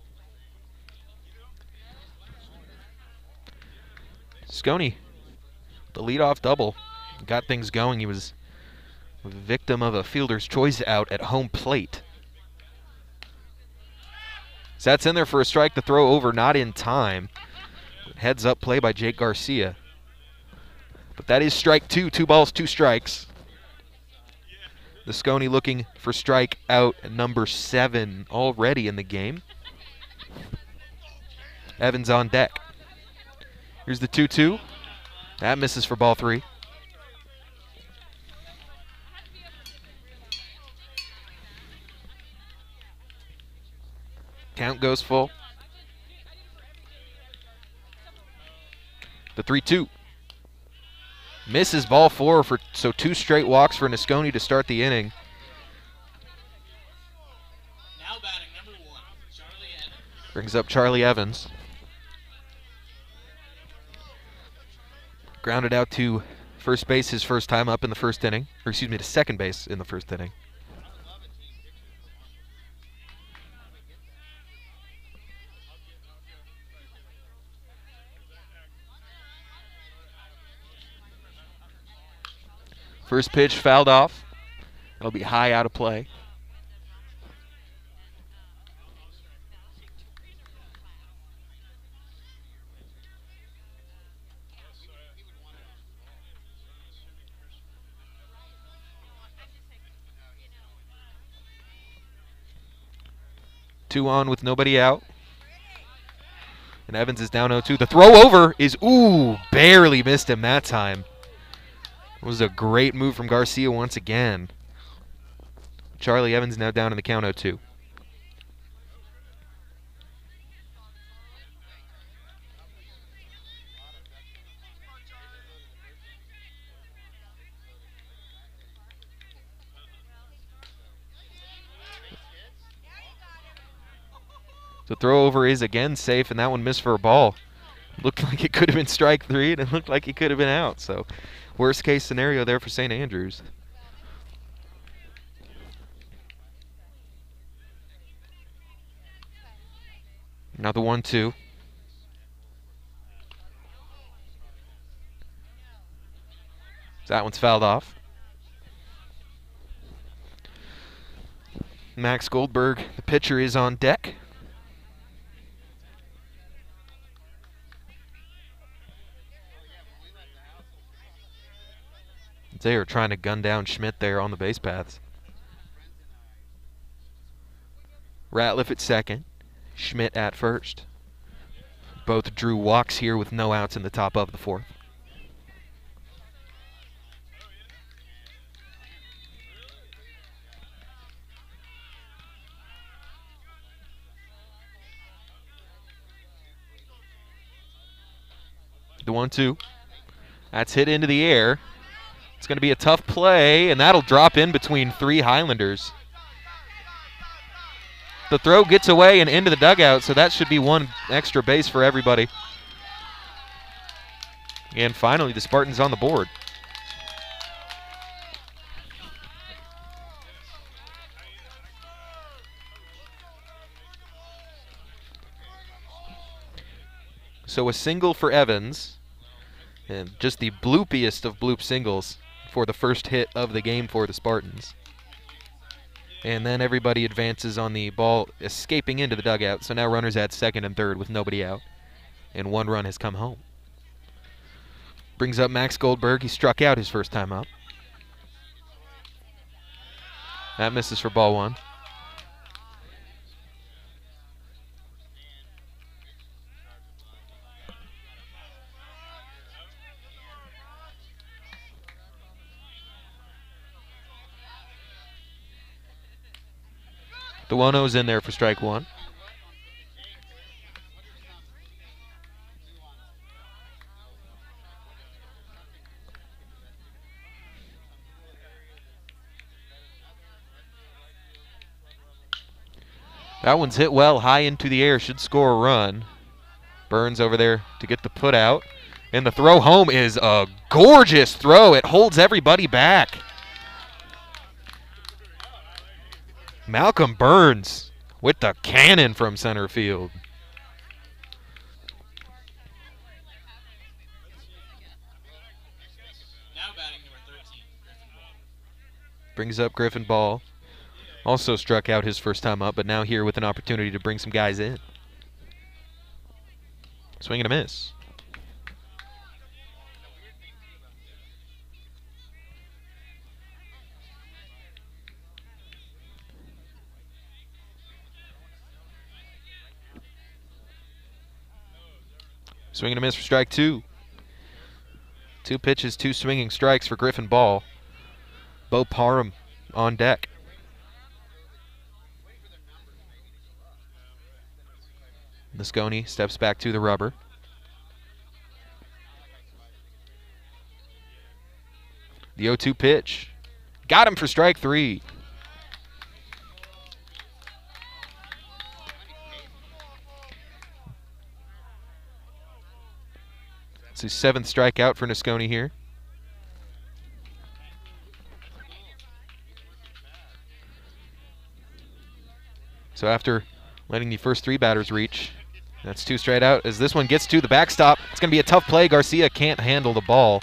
Scone, the leadoff double, got things going. He was victim of a fielder's choice out at home plate. So that's in there for a strike. The throw over, not in time. Heads up play by Jake Garcia. But that is strike two. Two balls, two strikes. The Scone looking for strike out number seven already in the game. Evans on deck. Here's the 2 2. That misses for ball three. Count goes full. The 3 2. Misses ball four for so two straight walks for Nasconi to start the inning. Now batting number one, Charlie Evans. Brings up Charlie Evans. Grounded out to First base his first time up in the first inning, or excuse me, to second base in the first inning. First pitch fouled off. It'll be high out of play. Two on with nobody out. And Evans is down 0-2. The throw over is, ooh, barely missed him that time. It was a great move from Garcia once again. Charlie Evans now down in the count 0-2. The throw over is again safe, and that one missed for a ball. Looked <laughs> like it could have been strike three, and it looked like it could have been out. So, worst case scenario there for St. Andrews. Now the one two. That one's fouled off. Max Goldberg, the pitcher, is on deck. They are trying to gun down Schmidt there on the base paths. Ratliff at second, Schmidt at first. Both drew walks here with no outs in the top of the fourth. The one two. That's hit into the air. It's going to be a tough play, and that'll drop in between three Highlanders. The throw gets away and into the dugout, so that should be one extra base for everybody. And finally, the Spartans on the board. So a single for Evans, and just the bloopiest of bloop singles for the first hit of the game for the Spartans. And then everybody advances on the ball escaping into the dugout. So now runners at second and third with nobody out. And one run has come home. Brings up Max Goldberg. He struck out his first time up. That misses for ball one. The 1 0's in there for strike one. That one's hit well high into the air, should score a run. Burns over there to get the put out. And the throw home is a gorgeous throw. It holds everybody back. Malcolm Burns with the cannon from center field. Now batting number 13, Griffin Ball. Brings up Griffin Ball. Also struck out his first time up, but now here with an opportunity to bring some guys in. Swing and a miss. Swing and a miss for strike two. Two pitches, two swinging strikes for Griffin Ball. Bo Parham on deck. Nasconi steps back to the rubber. The 0 2 pitch. Got him for strike three. That's his seventh strikeout for Nasconi here. So after letting the first three batters reach, that's two straight out. As this one gets to the backstop, it's going to be a tough play. Garcia can't handle the ball.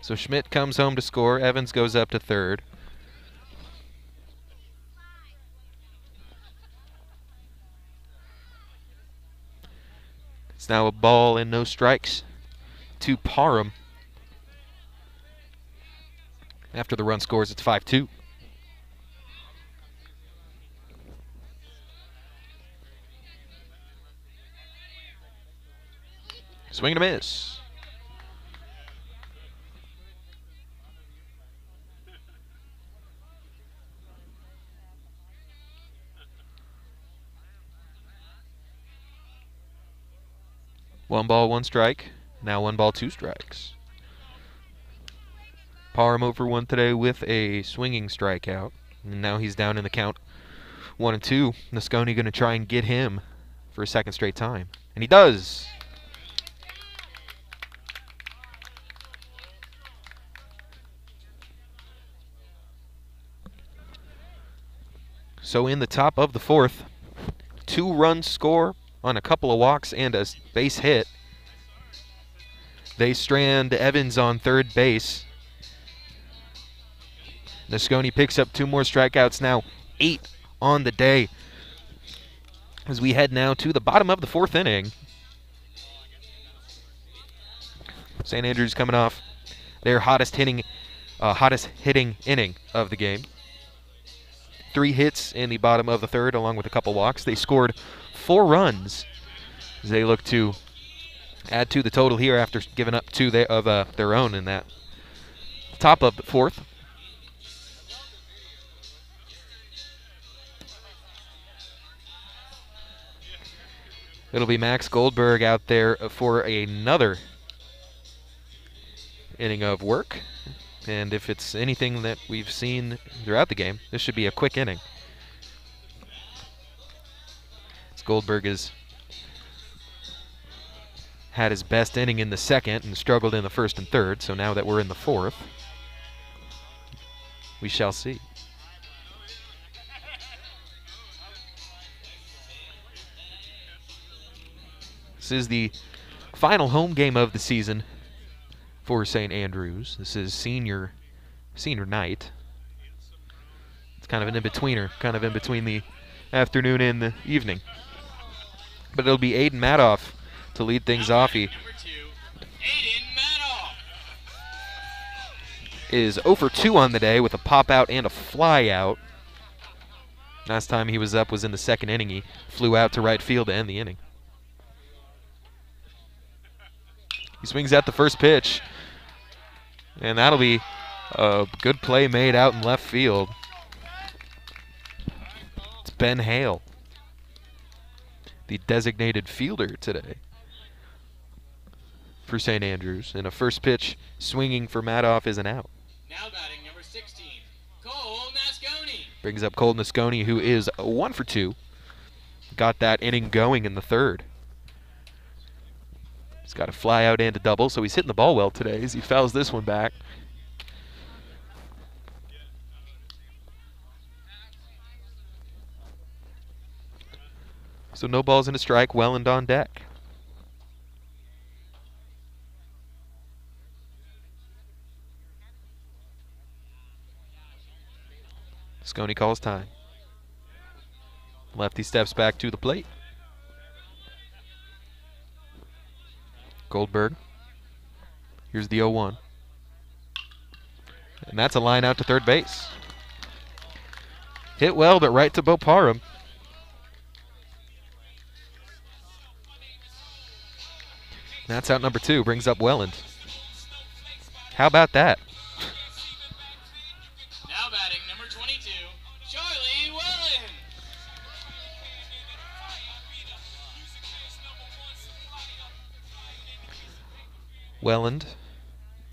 So Schmidt comes home to score. Evans goes up to third. Now a ball and no strikes to Parham. After the run scores, it's 5 2. Swing and a miss. One ball, one strike. Now one ball, two strikes. Parham over one today with a swinging strikeout. And now he's down in the count one and two. Nasconi going to try and get him for a second straight time. And he does. So in the top of the fourth, two runs score on a couple of walks and a base hit. They strand Evans on third base. Nasconi picks up two more strikeouts now, eight on the day. As we head now to the bottom of the fourth inning. St. Andrews coming off their hottest hitting, uh, hottest hitting inning of the game. Three hits in the bottom of the third, along with a couple walks. They scored four runs as they look to add to the total here after giving up two of uh, their own in that top of the fourth. It'll be Max Goldberg out there for another inning of work. And if it's anything that we've seen throughout the game, this should be a quick inning. Goldberg has had his best inning in the second and struggled in the first and third. So now that we're in the fourth, we shall see. This is the final home game of the season for St. Andrews. This is senior senior night. It's kind of an in-betweener, kind of in between the afternoon and the evening. But it'll be Aiden Madoff to lead things off. He two, is 0 for 2 on the day with a pop out and a fly out. Last time he was up was in the second inning. He flew out to right field to end the inning. He swings at the first pitch. And that'll be a good play made out in left field. It's Ben Hale, the designated fielder today for St. Andrews. And a first pitch swinging for Madoff is an out. Now batting number 16, Cole Nasconi. Brings up Cole Nasconi, who is one for two. Got that inning going in the third. He's got a fly out and a double, so he's hitting the ball well today as he fouls this one back. So no balls in a strike, Welland on deck. Scone calls time. Lefty steps back to the plate. Goldberg. Here's the 0 1. And that's a line out to third base. Hit well, but right to Bo That's out number two, brings up Welland. How about that? Now batting number 22, Charlie Wellen. Welland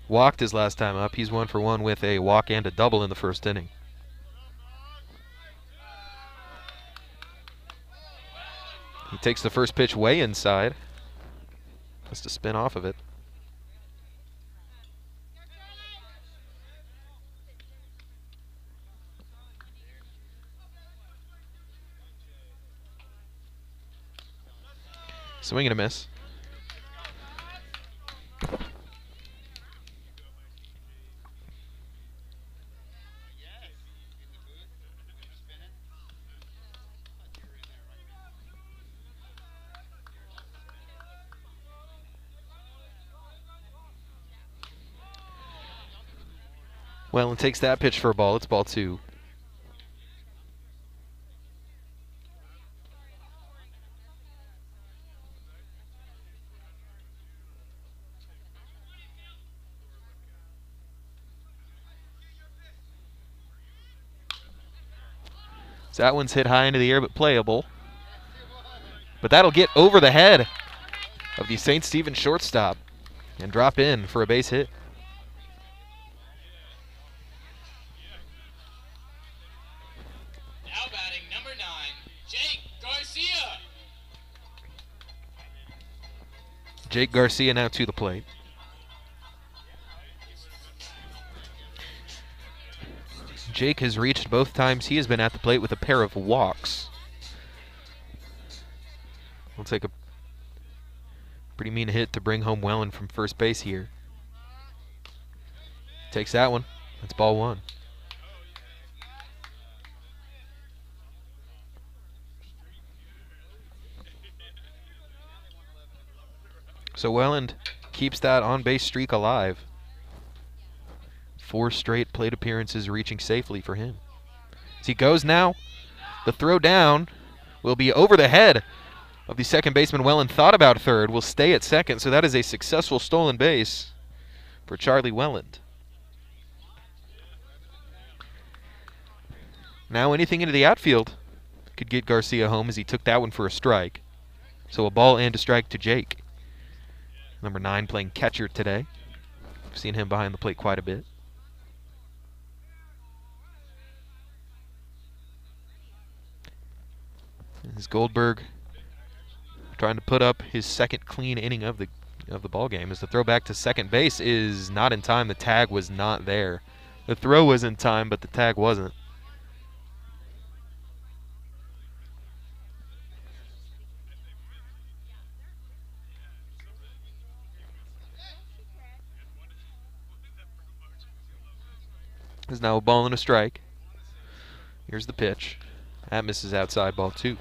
walked his last time up. He's one for one with a walk and a double in the first inning. He takes the first pitch way inside has to spin off of it. Swing and a miss. Welland takes that pitch for a ball. It's ball two. So that one's hit high into the air but playable. But that'll get over the head of the St. Stephen shortstop and drop in for a base hit. Jake Garcia now to the plate. Jake has reached both times he has been at the plate with a pair of walks. We'll take a pretty mean hit to bring home Welland from first base here. Takes that one. That's ball one. So Welland keeps that on base streak alive. Four straight plate appearances reaching safely for him. As he goes now, the throw down will be over the head of the second baseman. Welland thought about third, will stay at second, so that is a successful stolen base for Charlie Welland. Now anything into the outfield could get Garcia home as he took that one for a strike. So a ball and a strike to Jake. Number nine playing catcher today. I've seen him behind the plate quite a bit. Is Goldberg trying to put up his second clean inning of the of the ball game? As the throw back to second base is not in time. The tag was not there. The throw was in time, but the tag wasn't. There's now a ball and a strike. Here's the pitch. That misses outside ball two.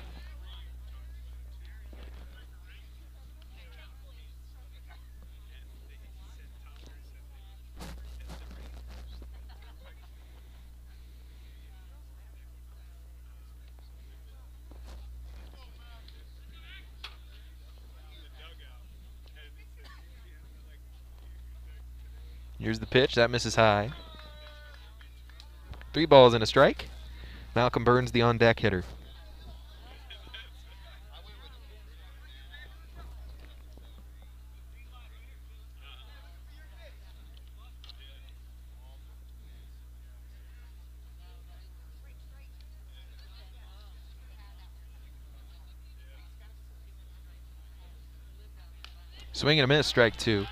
Here's the pitch. That misses high. Three balls and a strike. Malcolm Burns, the on deck hitter. Swing and a miss, strike two.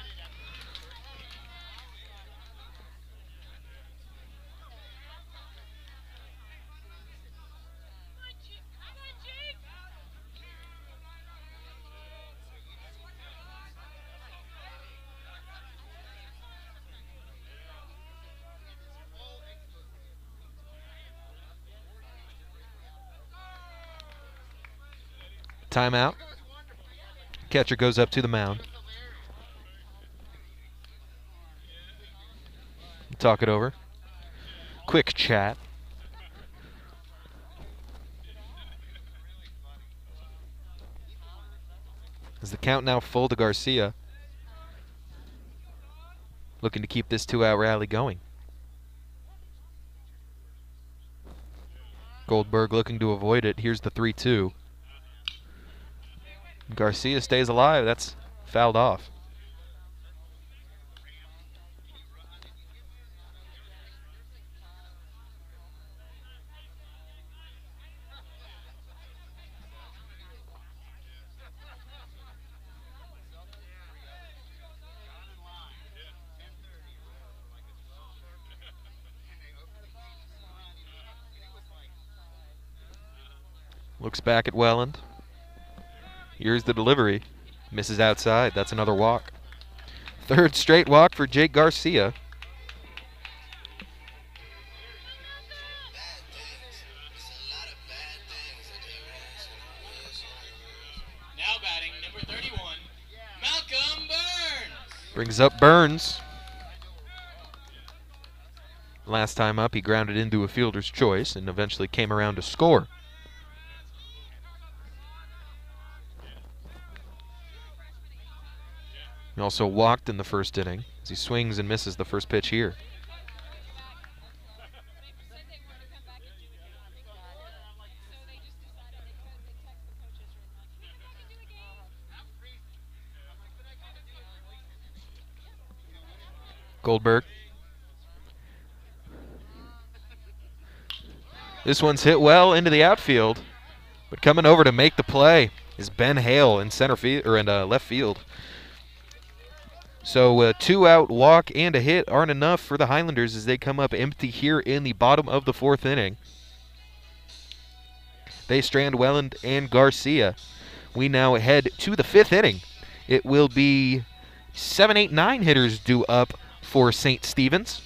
Timeout. Catcher goes up to the mound. Talk it over. Quick chat. Is the count now full to Garcia? Looking to keep this two out rally going. Goldberg looking to avoid it. Here's the 3 2. Garcia stays alive. That's fouled off. Looks back at Welland. Here's the delivery. Misses outside. That's another walk. Third straight walk for Jake Garcia. Now batting number 31, Malcolm Burns. Brings up Burns. Last time up, he grounded into a fielder's choice and eventually came around to score. He also walked in the first inning as he swings and misses the first pitch here. Goldberg. This one's hit well into the outfield, but coming over to make the play is Ben Hale in center field or in uh, left field. So uh, a two-out walk and a hit aren't enough for the Highlanders as they come up empty here in the bottom of the fourth inning. They strand Welland and Garcia. We now head to the fifth inning. It will be seven, eight, nine hitters due up for St. Stephen's.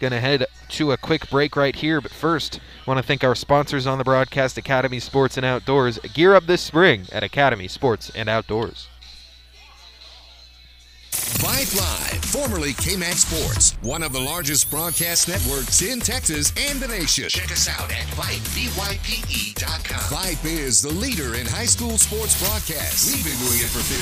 Gonna head to a quick break right here, but first, want to thank our sponsors on the broadcast, Academy Sports and Outdoors. Gear up this spring at Academy Sports and Outdoors. Vype Live, formerly KMAX Sports, one of the largest broadcast networks in Texas and the nation. Check us out at VypeVYPE.com. Vype is the leader in high school sports broadcasts. We've been doing it for 15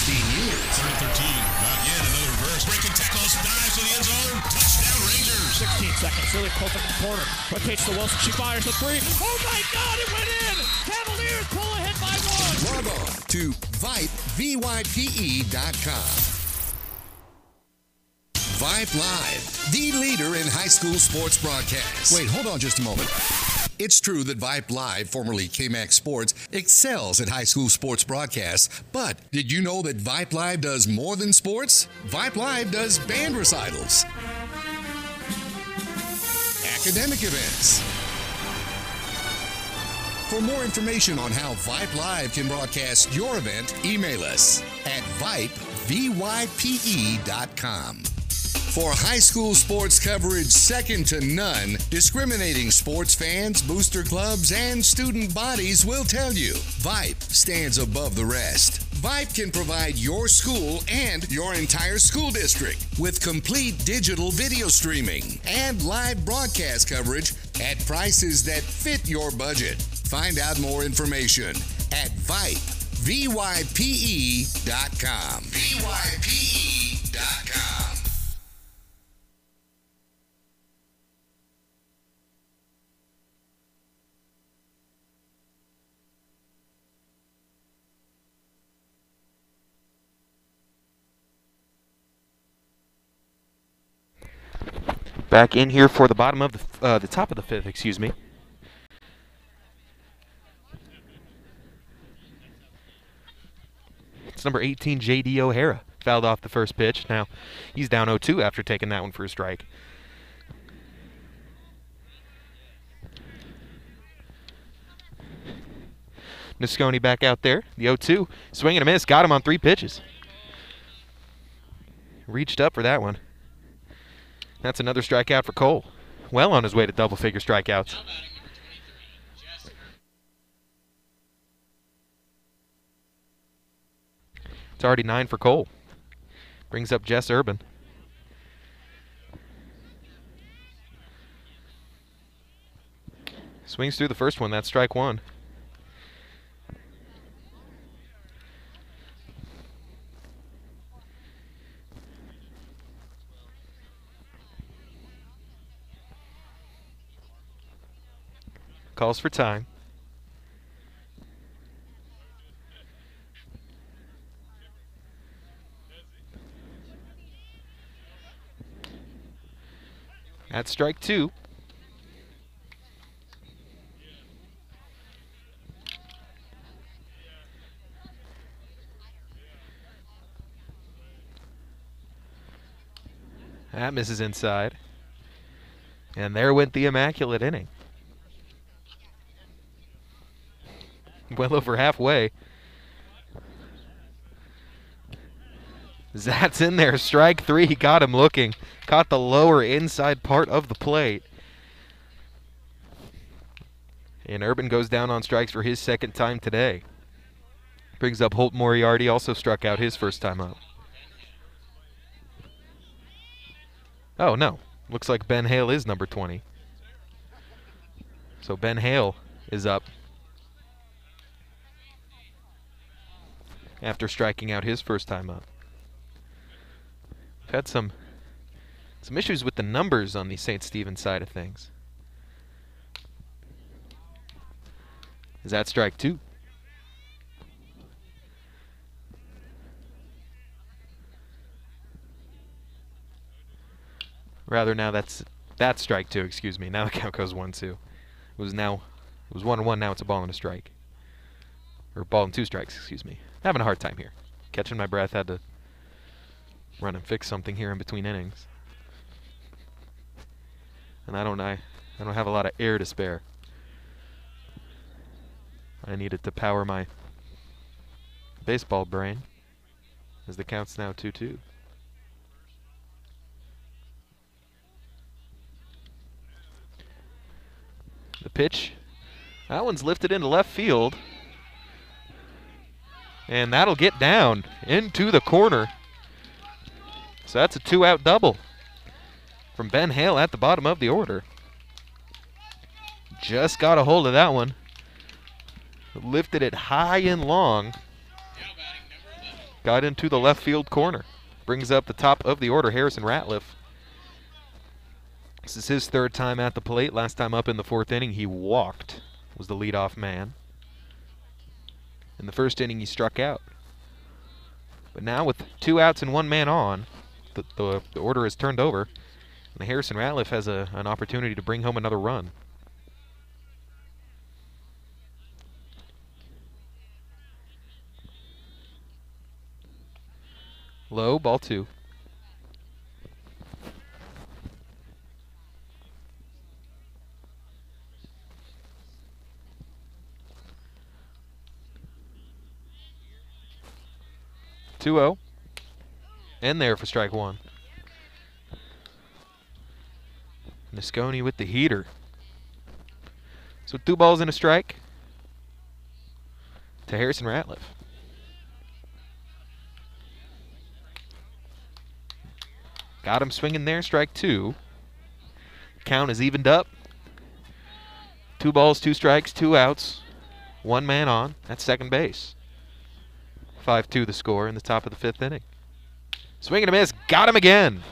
years. Third and 13. Not yet. Another reverse. Breaking tackles. Dives to the end zone. Touchdown Rangers. 16 seconds. Really close up the corner. Rotates to Wilson. She fires the three. Oh my God! It went in. Cavaliers pull ahead by one. Log on to VypeVYPE.com. Vype Live, the leader in high school sports broadcasts. Wait, hold on just a moment. It's true that Vype Live, formerly KMAX Sports, excels at high school sports broadcasts, but did you know that Vype Live does more than sports? Vype Live does band recitals, academic events. For more information on how Vype Live can broadcast your event, email us at VypeVYPE.com. For high school sports coverage second to none, discriminating sports fans, booster clubs, and student bodies will tell you VYPE stands above the rest. VYPE can provide your school and your entire school district with complete digital video streaming and live broadcast coverage at prices that fit your budget. Find out more information at VYPE, VYPE.com. VYPE.com. Back in here for the bottom of the uh, the top of the fifth, excuse me. It's number 18, J.D. O'Hara. Fouled off the first pitch. Now he's down 0-2 after taking that one for a strike. Nasconi back out there. The 0-2. Swing and a miss. Got him on three pitches. Reached up for that one. That's another strikeout for Cole. Well on his way to double figure strikeouts. Now batting number 23, Jess It's already nine for Cole. Brings up Jess Urban. Swings through the first one. That's strike one. Calls for time. That's strike two. That misses inside. And there went the immaculate inning. <laughs> well over halfway. Zat's in there. Strike three. He got him looking. Caught the lower inside part of the plate. And Urban goes down on strikes for his second time today. Brings up Holt Moriarty, also struck out his first time up. Oh, no. Looks like Ben Hale is number 20. So Ben Hale is up after striking out his first time up. We've had some some issues with the numbers on the St. Stephen side of things. Is that strike two? Rather now that's that's strike two, excuse me. Now the count goes one two. It was now it was one and one, now it's a ball and a strike. Or ball and two strikes, excuse me. Having a hard time here. Catching my breath, had to run and fix something here in between innings. And I don't I, I don't have a lot of air to spare. I needed to power my baseball brain as the count's now 2-2. The pitch, that one's lifted into left field. And that'll get down into the corner. So that's a two out double from Ben Hale at the bottom of the order. Just got a hold of that one. Lifted it high and long. Got into the left field corner. Brings up the top of the order, Harrison Ratliff. This is his third time at the plate. Last time up in the fourth inning, he walked. Was the leadoff man. In the first inning, he struck out. But now with two outs and one man on, the, the, the order is turned over. And Harrison Ratliff has a, an opportunity to bring home another run. Low, ball two. Two zero. And there for strike one. Nasconi with the heater. So two balls and a strike to Harrison Ratliff. Got him swinging there, strike two. Count is evened up. Two balls, two strikes, two outs. One man on at second base. 5 2 the score in the top of the fifth inning. Swing and a miss. Got him again.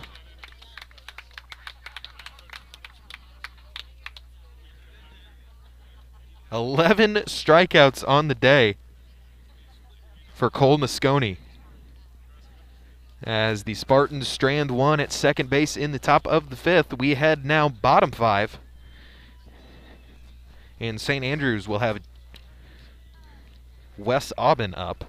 Eleven strikeouts on the day for Cole Nasconi. As the Spartans strand one at second base in the top of the fifth, we head now bottom five. And St. Andrews will have Wes Aubin up.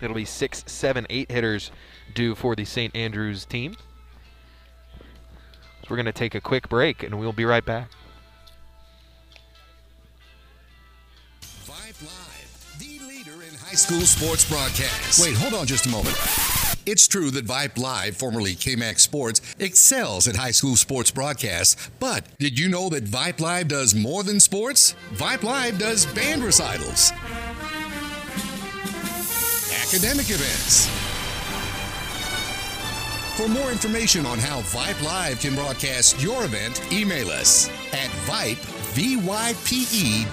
It'll be six, seven, eight hitters due for the St. Andrews team. So we're going to take a quick break and we'll be right back. Vype Live, the leader in high school sports broadcasts. Wait, hold on just a moment. It's true that Vype Live, formerly KMAX Sports, excels at high school sports broadcasts, but did you know that Vype Live does more than sports? Vype Live does band recitals, academic events. For more information on how Vype Live can broadcast your event, email us at Vype, V-Y-P-E.com.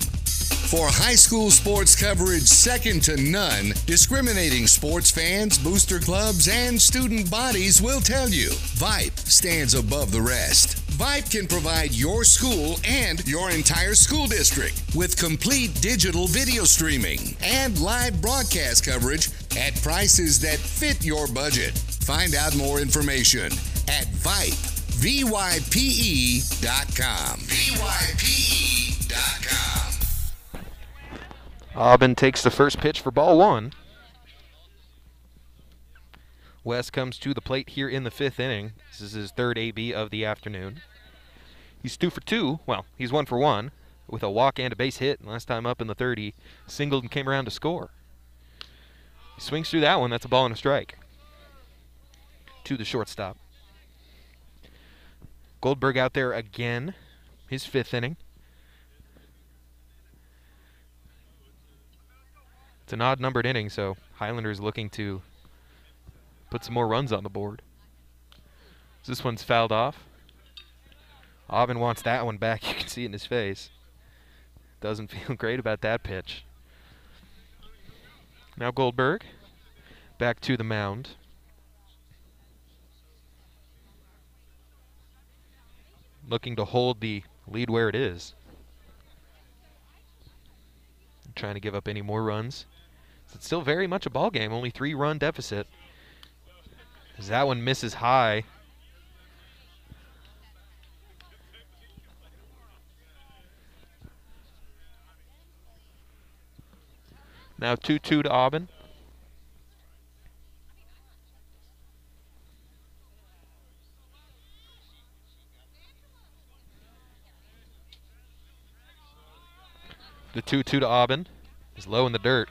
For high school sports coverage second to none, discriminating sports fans, booster clubs, and student bodies will tell you VYPE stands above the rest. VYPE can provide your school and your entire school district with complete digital video streaming and live broadcast coverage at prices that fit your budget. Find out more information at. V-Y-P-E dot com. Aubin takes the first pitch for ball one. Wes comes to the plate here in the fifth inning. This is his third AB of the afternoon. He's two for two. Well, he's one for one with a walk and a base hit. And last time up in the third, he singled and came around to score. He swings through that one. That's a ball and a strike. To the shortstop. Goldberg out there again. His fifth inning. It's an odd numbered inning, so Highlanders looking to put some more runs on the board. This one's fouled off. Aubin wants that one back. <laughs> You can see it in his face. Doesn't feel <laughs> great about that pitch. Now Goldberg back to the mound. Looking to hold the lead where it is. Trying to give up any more runs. It's still very much a ball game, only three run deficit. As that one misses high. Now 2 2 to Aubin. The 2 2 to Aubin is low in the dirt.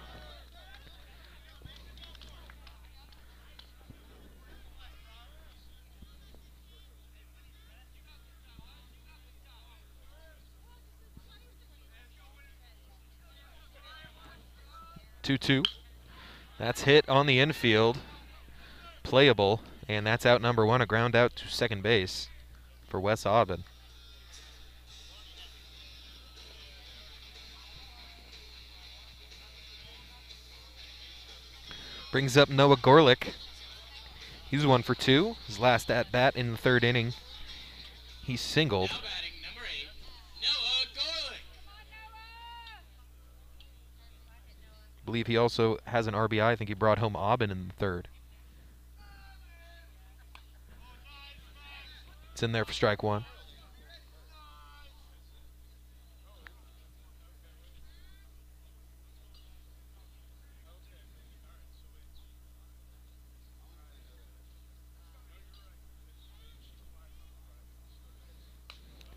Two two. That's hit on the infield. Playable. And that's out number one, a ground out to second base for Wes Aubin. Brings up Noah Gorlick. He's one for two. His last at bat in the third inning. He singled. Now batting number eight, Noah Gorlick. Believe he also has an RBI. I think he brought home Aubin in the third. It's in there for strike one.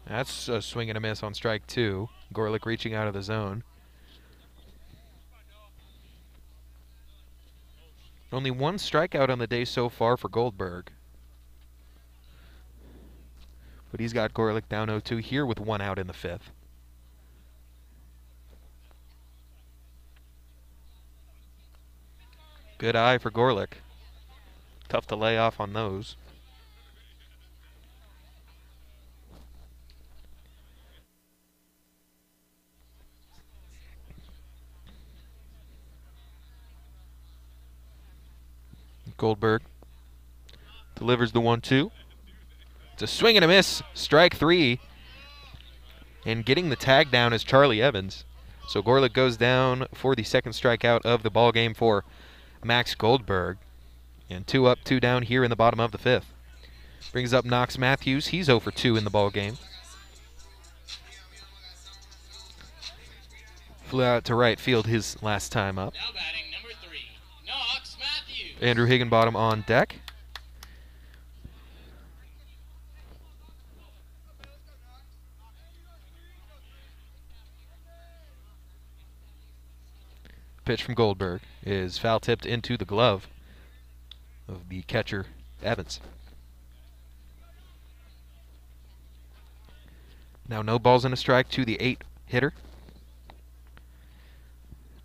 That's a swing and a miss on strike two. Gorlick reaching out of the zone. Only one strikeout on the day so far for Goldberg. But he's got Gorlick down 0-2 here with one out in the fifth. Good eye for Gorlick. Tough to lay off on those. Goldberg delivers the one two. It's a swing and a miss. Strike three. And getting the tag down is Charlie Evans. So Gorlick goes down for the second strikeout of the ball game for Max Goldberg. And two up, two down here in the bottom of the fifth. Brings up Knox Matthews. He's 0 for 2 in the ball game. Flew out to right field his last time up. Andrew Higginbottom on deck. Pitch from Goldberg is foul tipped into the glove of the catcher Evans. Now no balls and a strike to the eight hitter.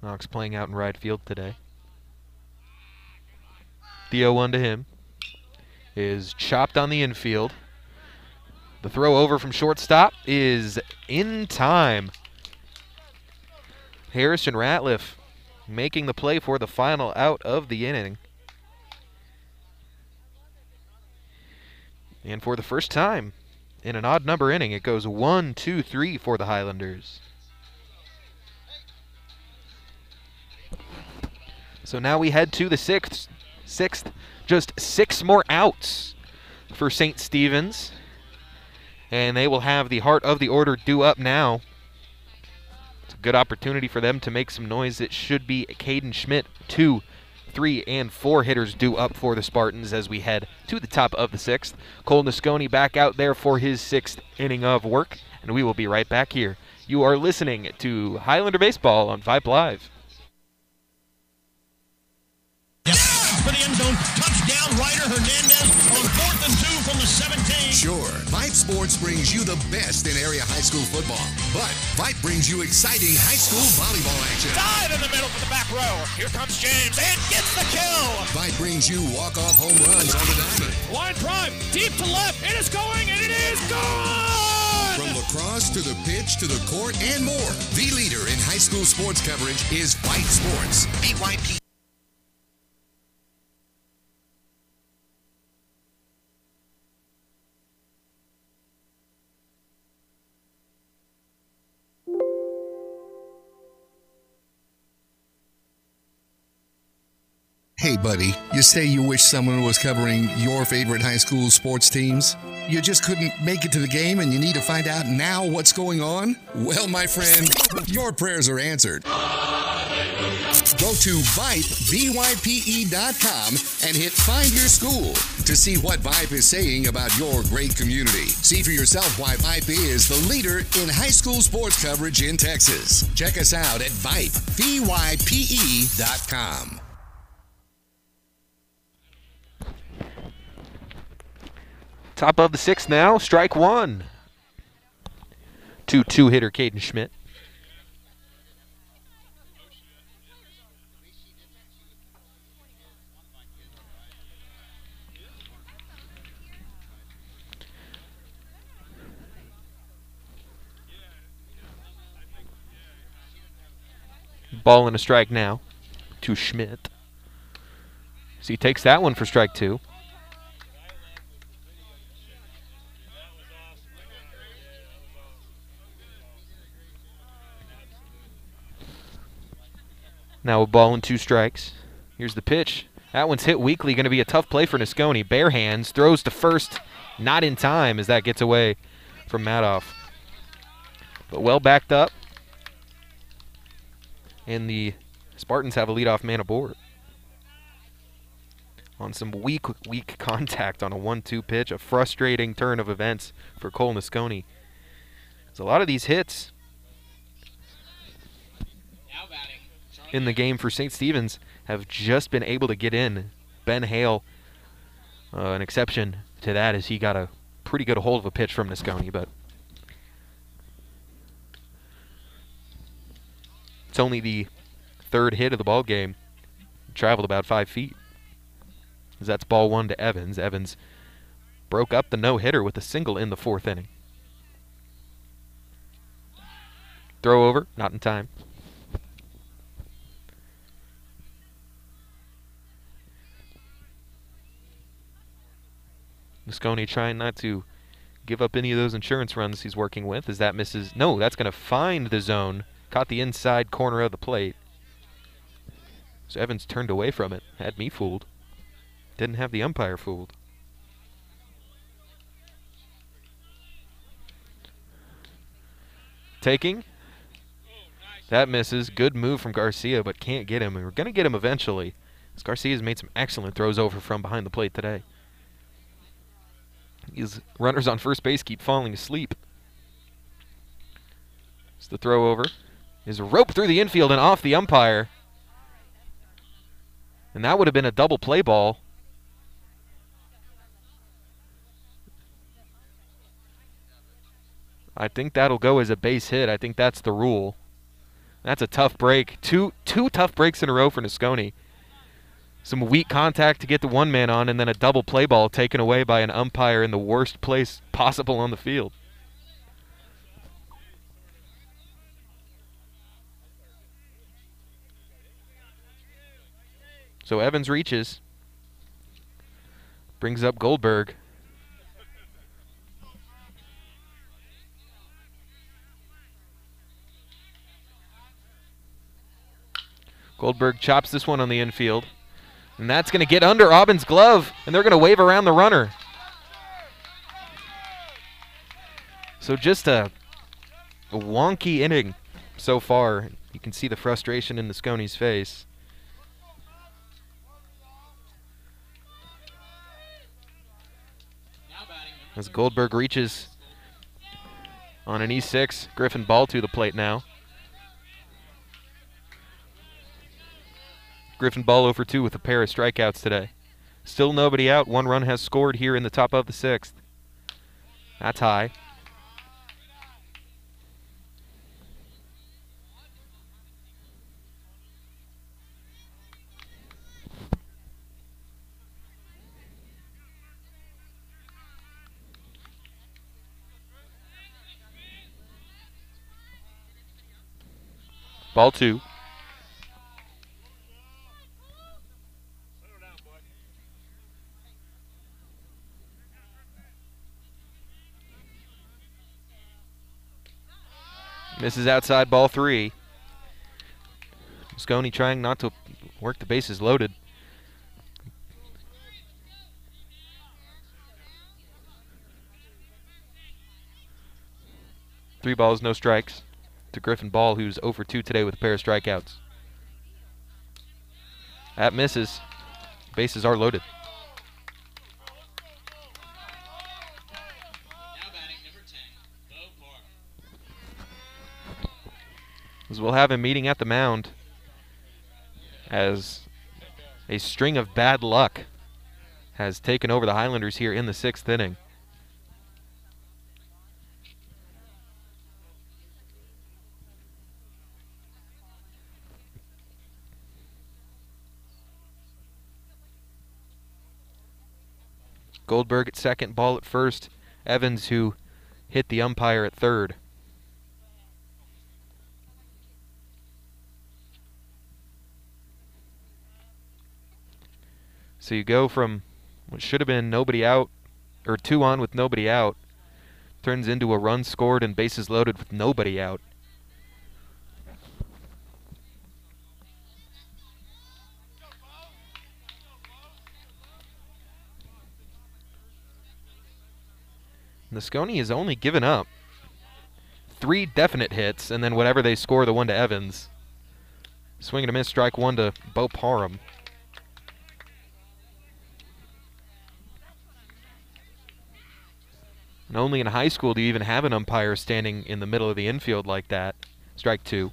Knox playing out in right field today. The 0 1 to him is chopped on the infield. The throw over from shortstop is in time. Harrison Ratliff making the play for the final out of the inning. And for the first time in an odd number inning, it goes one, two, three for the Highlanders. So now we head to the sixth. Sixth, just six more outs for St. Stephen's. And they will have the heart of the order due up now. It's a good opportunity for them to make some noise. It should be Caden Schmidt two, three and four hitters due up for the Spartans as we head to the top of the sixth. Cole Nasconi back out there for his sixth inning of work, and we will be right back here. You are listening to Highlander Baseball on Vype Live. Zone, touchdown, Ryder Hernandez on fourth and two from the 17. Sure, Vype Sports brings you the best in area high school football, but Vype brings you exciting high school volleyball action. Dive in the middle for the back row. Here comes James and gets the kill. Vype brings you walk-off home runs on the diamond. Line drive, deep to left. It is going and it is gone. From lacrosse to the pitch to the court and more, the leader in high school sports coverage is Vype Sports. BYP. Hey, buddy, you say you wish someone was covering your favorite high school sports teams? You just couldn't make it to the game and you need to find out now what's going on? Well, my friend, your prayers are answered. Go to Vype, V-Y-P-E.com and hit Find Your School to see what Vype is saying about your great community. See for yourself why Vype is the leader in high school sports coverage in Texas. Check us out at Vype, V-Y-P-E.com. Top of the sixth now, strike one. To two hitter Caden Schmidt. Ball and a strike now to Schmidt. So he takes that one for strike two. Now a ball and two strikes. Here's the pitch. That one's hit weakly. Going to be a tough play for Nasconi. Bare hands. Throws to first. Not in time as that gets away from Madoff. But well backed up. And the Spartans have a leadoff man aboard. On some weak, weak <laughs> contact on a 1 2 pitch. A frustrating turn of events for Cole Nasconi. There's a lot of these hits Now batting. Charlie in the game for St. Stephen's have just been able to get in. Ben Hale, uh, an exception to that, as he got a pretty good hold of a pitch from Nasconi, but it's only the third hit of the ball game. Traveled about five feet. That's ball one to Evans. Evans broke up the no hitter with a single in the fourth inning. Throw over, not in time. Nasconi trying not to give up any of those insurance runs he's working with Is that misses. No, that's going to find the zone. Caught the inside corner of the plate. So Evans turned away from it. Had me fooled. Didn't have the umpire fooled. Taking. That misses. Good move from Garcia, but can't get him. And we're going to get him eventually. As Garcia's made some excellent throws over from behind the plate today. His runners on first base keep falling asleep. It's the throw over. Is a rope through the infield and off the umpire. And that would have been a double play ball. I think that'll go as a base hit. I think that's the rule. That's a tough break. Two two tough breaks in a row for Nasconi. Some weak contact to get the one man on, and then a double play ball taken away by an umpire in the worst place possible on the field. So Evans reaches, brings up Goldberg. Goldberg chops this one on the infield. And that's going to get under Aubin's glove, and they're going to wave around the runner. So just a, a wonky inning so far. You can see the frustration in the Sconi's face. As Goldberg reaches on an E6, Griffin ball to the plate now. Griffin ball over two with a pair of strikeouts today. Still nobody out. One run has scored here in the top of the sixth. That's high. Ball two. Misses outside ball three. Nasconi trying not to work the bases loaded. Three balls, no strikes to Griffin Ball, who's over 2 today with a pair of strikeouts. That misses. Bases are loaded. Now batting number 10, Bo Parham. As we'll have him meeting at the mound as a string of bad luck has taken over the Highlanders here in the sixth inning. Goldberg at second, ball at first. Evans, who hit the umpire at third. So you go from what should have been nobody out, or two on with nobody out, turns into a run scored and bases loaded with nobody out. Nasconi has only given up three definite hits, and then whatever they score, the one to Evans. Swing and a miss, strike one to Bo Parham. And only in high school do you even have an umpire standing in the middle of the infield like that. Strike two.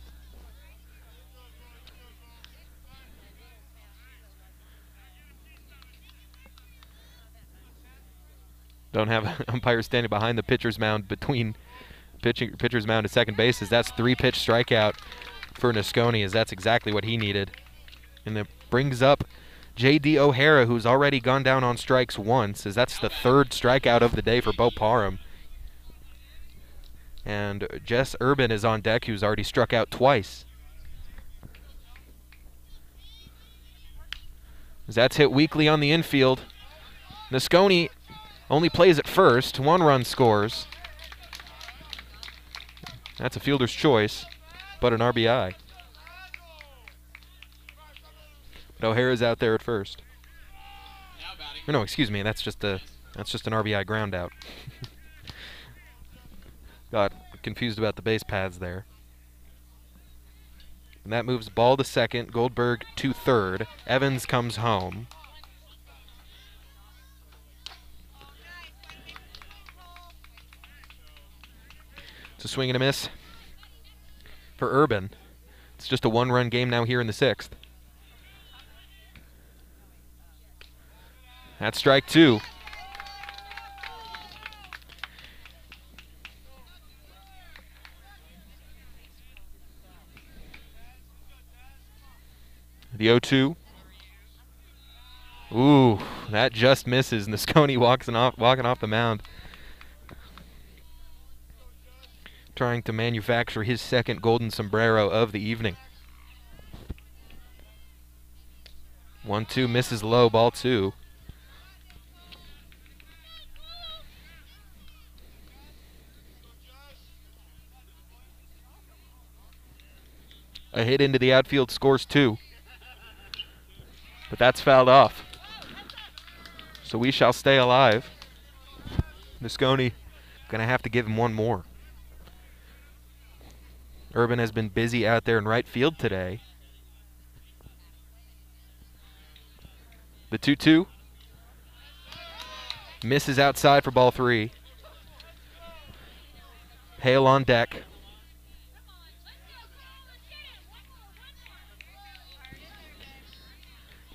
Don't have <laughs> an umpire standing behind the pitcher's mound between pitching, pitcher's mound and second bases. That's three pitch strikeout for Nasconi, as that's exactly what he needed. And it brings up J.D. O'Hara, who's already gone down on strikes once, as that's the third strikeout of the day for Bo Parham. And Jess Urban is on deck, who's already struck out twice. That's hit weakly on the infield. Nasconi only plays at first. One run scores. That's a fielder's choice, but an RBI. But O'Hara's out there at first. Or no, excuse me. That's just a that's just an RBI ground out. <laughs> Got confused about the base paths there. And that moves ball to second, Goldberg to third. Evans comes home. It's a swing and a miss for Urban. It's just a one run game now here in the sixth. That's strike two. The 0 2. Ooh, that just misses. Nasconi <laughs> walking off, walking off the mound. Trying to manufacture his second golden sombrero of the evening. 1 2 misses low, ball two. A hit into the outfield scores two. But that's fouled off. So we shall stay alive. Nasconi gonna have to give him one more. Urban has been busy out there in right field today. The 2 2 Misses outside for ball three. Hale on deck.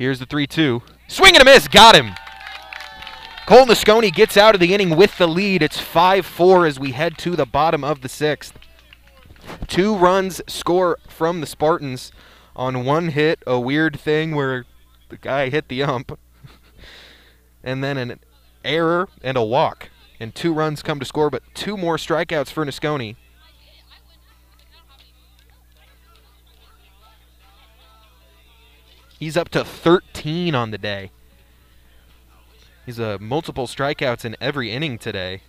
Here's the 3 2. Swing and a miss. Got him. Cole Nasconi gets out of the inning with the lead. It's 5 4 as we head to the bottom of the sixth. Two runs score from the Spartans on one hit, a weird thing where the guy hit the ump, <laughs> and then an error and a walk. And two runs come to score, but two more strikeouts for Nasconi. He's up to 13 on the day. He's uh, multiple strikeouts in every inning today.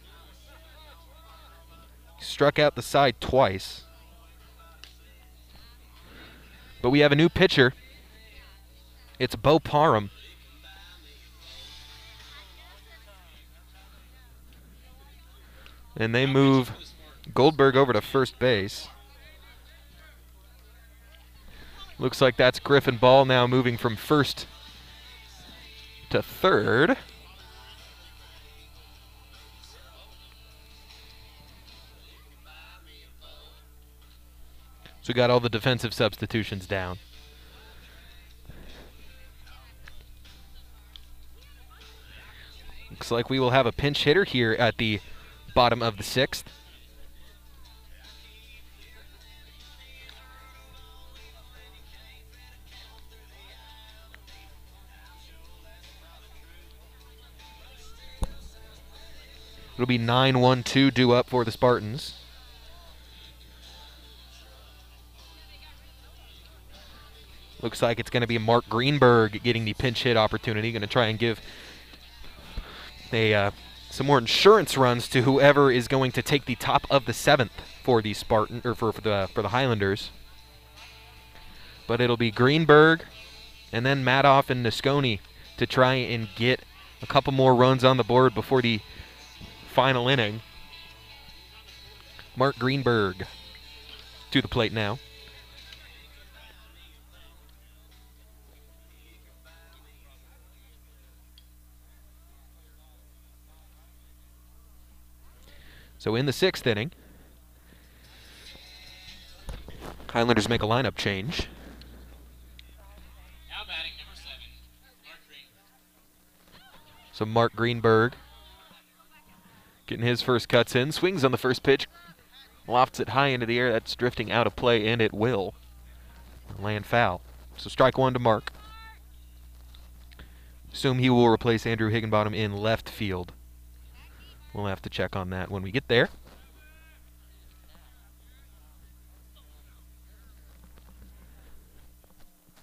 Struck out the side twice. But we have a new pitcher. It's Bo Parham. And they move Goldberg over to first base. Looks like that's Griffin Ball now moving from first to third. So we got all the defensive substitutions down. Looks like we will have a pinch hitter here at the bottom of the sixth. It'll be 9 1 2 due up for the Spartans. Looks like it's going to be Mark Greenberg getting the pinch hit opportunity. Going to try and give a uh, some more insurance runs to whoever is going to take the top of the seventh for the Spartan or for, for the for the Highlanders. But it'll be Greenberg and then Madoff and Nasconi to try and get a couple more runs on the board before the final inning. Mark Greenberg to the plate now. So in the sixth inning, Highlanders make a lineup change. Now batting number seven, Mark. So Mark Greenberg getting his first cuts in, swings on the first pitch, lofts it high into the air. That's drifting out of play, and it will land foul. So strike one to Mark. Assume he will replace Andrew Higginbottom in left field. We'll have to check on that when we get there.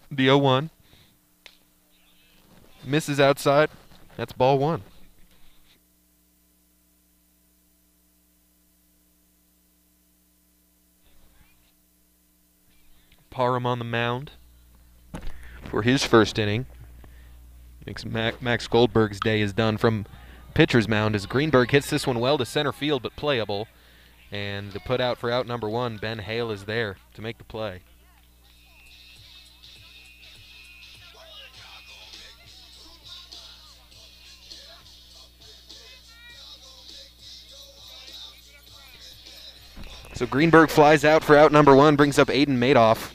The 0 1 misses outside. That's ball one. Parham on the mound for his first inning. Makes Max Goldberg's day is done from pitcher's mound as Greenberg hits this one well to center field but playable. And the put out for out number one, Ben Hale is there to make the play. So Greenberg flies out for out number one, brings up Aiden Madoff.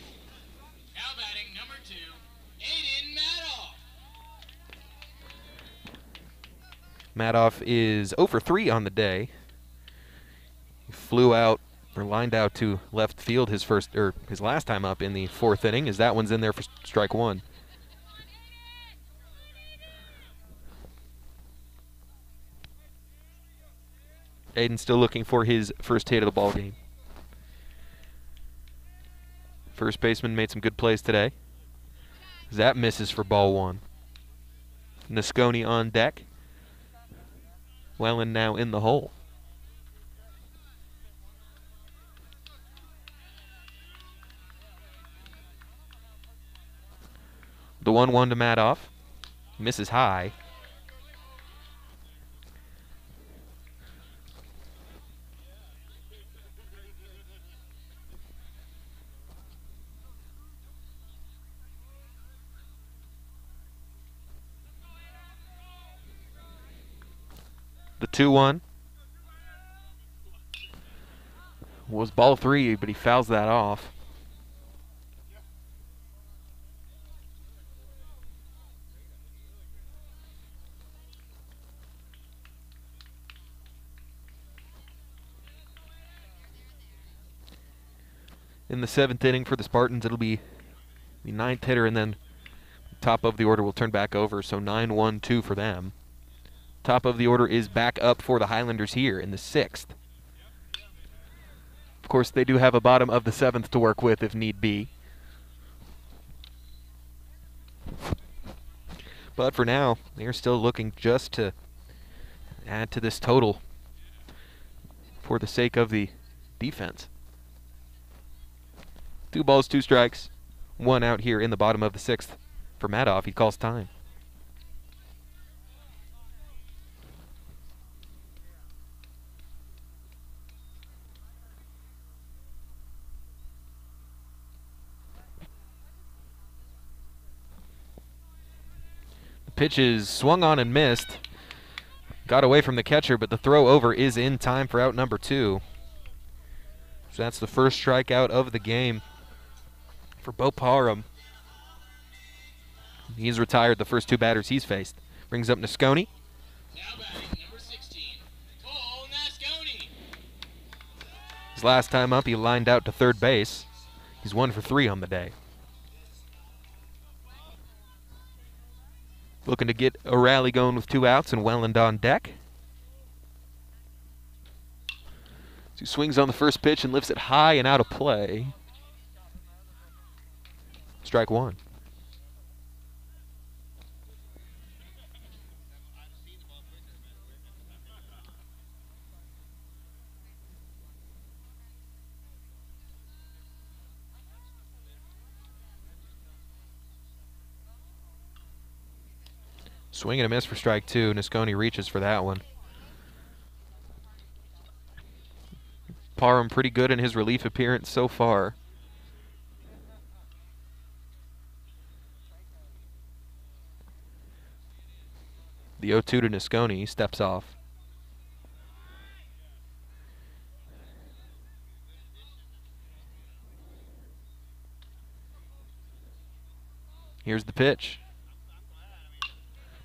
Madoff. Is 0 for 3 on the day. He flew out or lined out to left field his first or his last time up in the fourth inning, as that one's in there for strike one. Aiden still looking for his first hit of the ball game. First baseman made some good plays today. That misses for ball one. Nasconi on deck. Welland now in the hole. The 1 1 to Madoff. Misses high. 2 1 was ball three, but he fouls that off. In the seventh inning for the Spartans, it'll be the ninth hitter, and then top of the order will turn back over. So 9 1 2 for them. Top of the order is back up for the Highlanders here in the sixth. Of course, they do have a bottom of the seventh to work with if need be. But for now, they're still looking just to add to this total for the sake of the defense. Two balls, two strikes, one out here in the bottom of the sixth for Madoff. He calls time. Pitch is swung on and missed. Got away from the catcher, but the throw over is in time for out number two. So that's the first strikeout of the game for Bo Parham. He's retired the first two batters he's faced. Brings up Nasconi. Now batting, number 16, Nasconi. His last time up, he lined out to third base. He's one for three on the day. Looking to get a rally going with two outs and Welland on deck. He swings on the first pitch and lifts it high and out of play. Strike one. Swing and a miss for strike two. Nasconi reaches for that one. Parham pretty good in his relief appearance so far. The 0 2 to Nasconi steps off. Here's the pitch.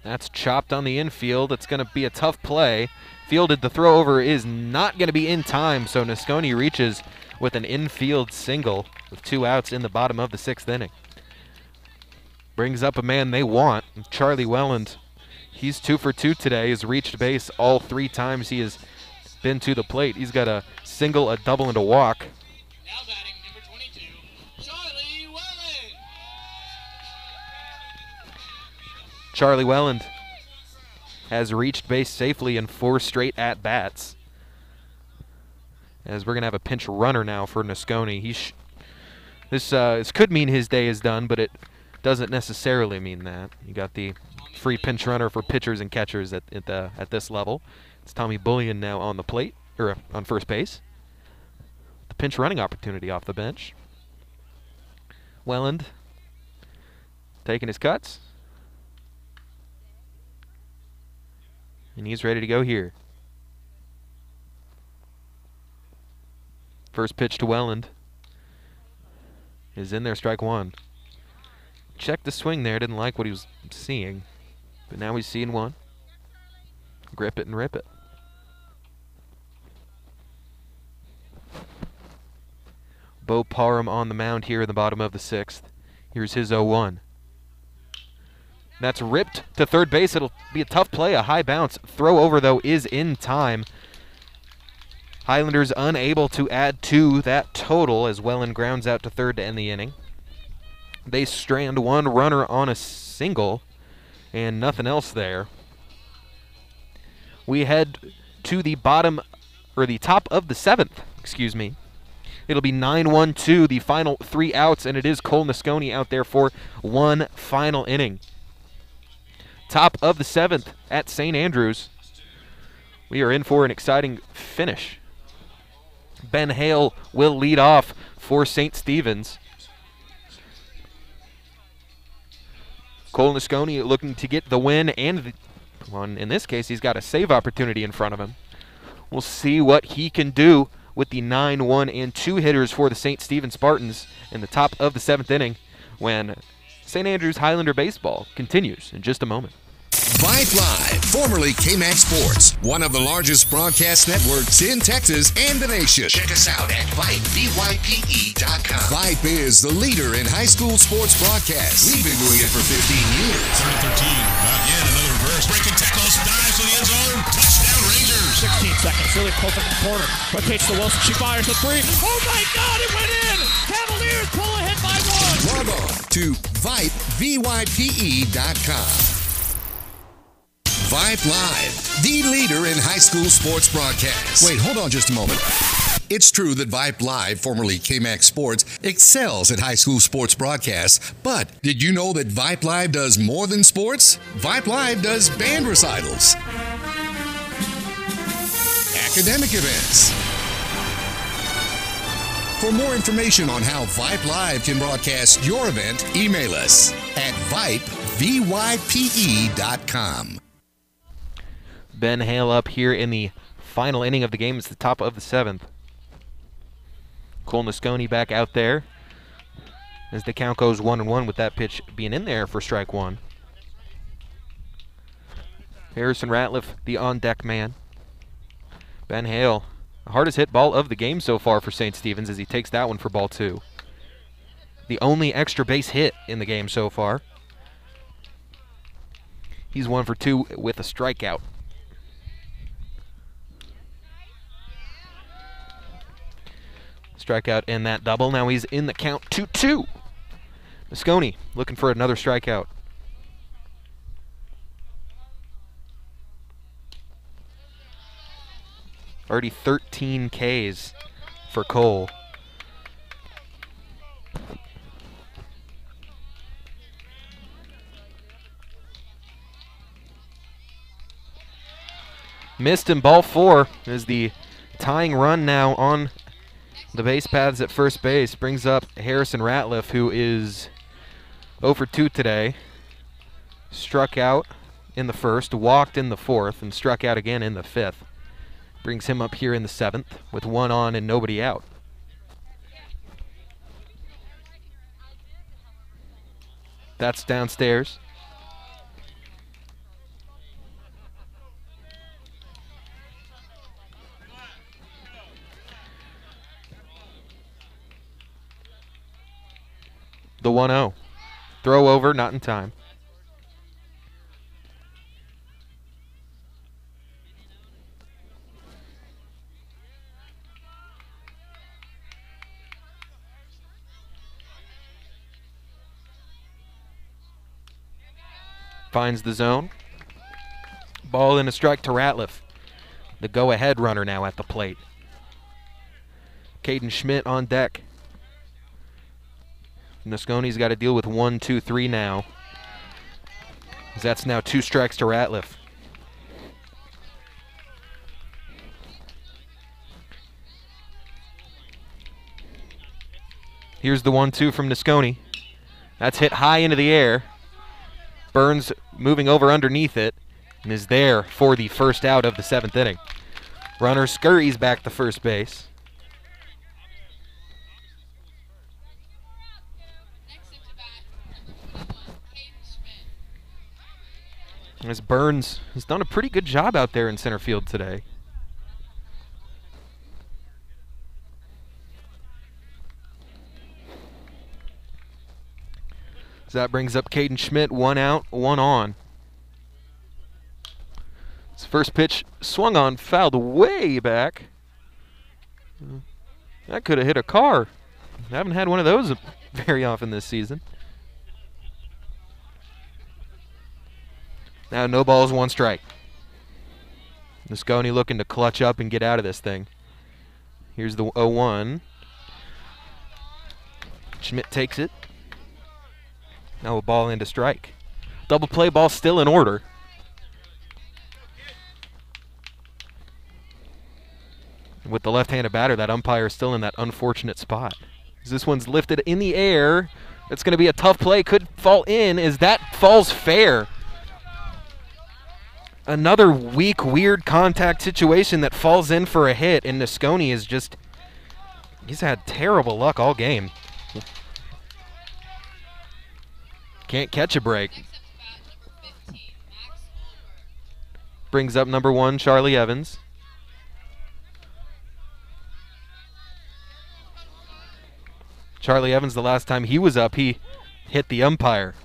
That's chopped on the infield. It's going to be a tough play. Fielded, the throw over is not going to be in time, so Nasconi reaches with an infield single with two outs in the bottom of the sixth inning. Brings up a man they want, Charlie Welland. He's two for two today. Has reached base all three times he has been to the plate. He's got a single, a double, and a walk. Charlie Welland has reached base safely in four straight at bats. As we're gonna have a pinch runner now for Nasconi. He this uh, this could mean his day is done, but it doesn't necessarily mean that. You got the free pinch runner for pitchers and catchers at at, the, at this level. It's Tommy Bullion now on the plate or uh, on first base. The pinch running opportunity off the bench. Welland taking his cuts. And he's ready to go here. First pitch to Welland is in there, strike one. Checked the swing there, didn't like what he was seeing. But now he's seeing one. Grip it and rip it. Bo Parham on the mound here in the bottom of the sixth. Here's his 0 1. That's ripped to third base. It'll be a tough play, a high bounce. Throw over, though, is in time. Highlanders unable to add to that total as Welland grounds out to third to end the inning. They strand one runner on a single and nothing else there. We head to the bottom, or the top of the seventh, excuse me. It'll be 9 1 2, the final three outs, and it is Cole Nasconi out there for one final inning. Top of the seventh at St. Andrews. We are in for an exciting finish. Ben Hale will lead off for St. Stephen's. Cole Nasconi looking to get the win and the, One in this case, he's got a save opportunity in front of him. We'll see what he can do with the 9 1 and 2 hitters for the St. Stephen Spartans in the top of the seventh inning when St. Andrews Highlander baseball continues in just a moment. Vype Live, formerly KMAX Sports, one of the largest broadcast networks in Texas and the nation. Check us out at Vype, V-Y-P-E.com. Vype is the leader in high school sports broadcasts. We've been doing it for 15 years. Third and 13. Not yet. Another reverse. Breaking tackles. Dives to the end zone. Touchdown Rangers. 16 seconds. Really close up the corner. Rotates to Wilson. She fires the three. Oh my God! It went in. Cavaliers pull ahead by one. Log on to Vype, V-Y-P-E.com. Vype Live, the leader in high school sports broadcasts. Wait, hold on just a moment. It's true that Vype Live, formerly KMAX Sports, excels at high school sports broadcasts, but did you know that Vype Live does more than sports? Vype Live does band recitals, academic events. For more information on how Vype Live can broadcast your event, email us at Vype, V-Y-P-E.com. Ben Hale up here in the final inning of the game. It's the top of the seventh. Cole Nasconi back out there as the count goes one and one with that pitch being in there for strike one. Harrison Ratliff, the on deck man. Ben Hale, hardest hit ball of the game so far for St. Stephen's as he takes that one for ball two. The only extra base hit in the game so far. He's one for two with a strikeout. Strikeout in that double. Now he's in the count 2 2. Nasconi looking for another strikeout. Already 13 Ks for Cole. Missed in ball four is the tying run now on the base paths at first base. Brings up Harrison Ratliff, who is 0 for 2 today. Struck out in the first, walked in the fourth, and struck out again in the fifth. Brings him up here in the seventh with one on and nobody out. That's downstairs. The 1 0. Throw over, not in time. Finds the zone. Ball in a strike to Ratliff. The go ahead runner now at the plate. Caden Schmidt on deck. Nasconi's got to deal with one, two, three now. That's now two strikes to Ratliff. Here's the one, two from Nasconi. That's hit high into the air. Burns moving over underneath it and is there for the first out of the seventh inning. Runner scurries back to first base. As Burns has done a pretty good job out there in center field today. So that brings up Caden Schmidt, one out, one on. His first pitch swung on, fouled way back. That could have hit a car. I haven't had one of those <laughs> very often this season. Now no balls, one strike. Nasconi looking to clutch up and get out of this thing. Here's the 0-1. Schmidt takes it. Now a ball into strike. Double play ball still in order. With the left-handed batter, that umpire is still in that unfortunate spot. As this one's lifted in the air. It's going to be a tough play. Could fall in. As that falls fair. another weak, weird contact situation that falls in for a hit, and Nasconi is just. He's had terrible luck all game. Can't catch a break. Next up to bat, number 15, Max Brings up number one, Charlie Evans. Charlie Evans, the last time he was up, he hit the umpire.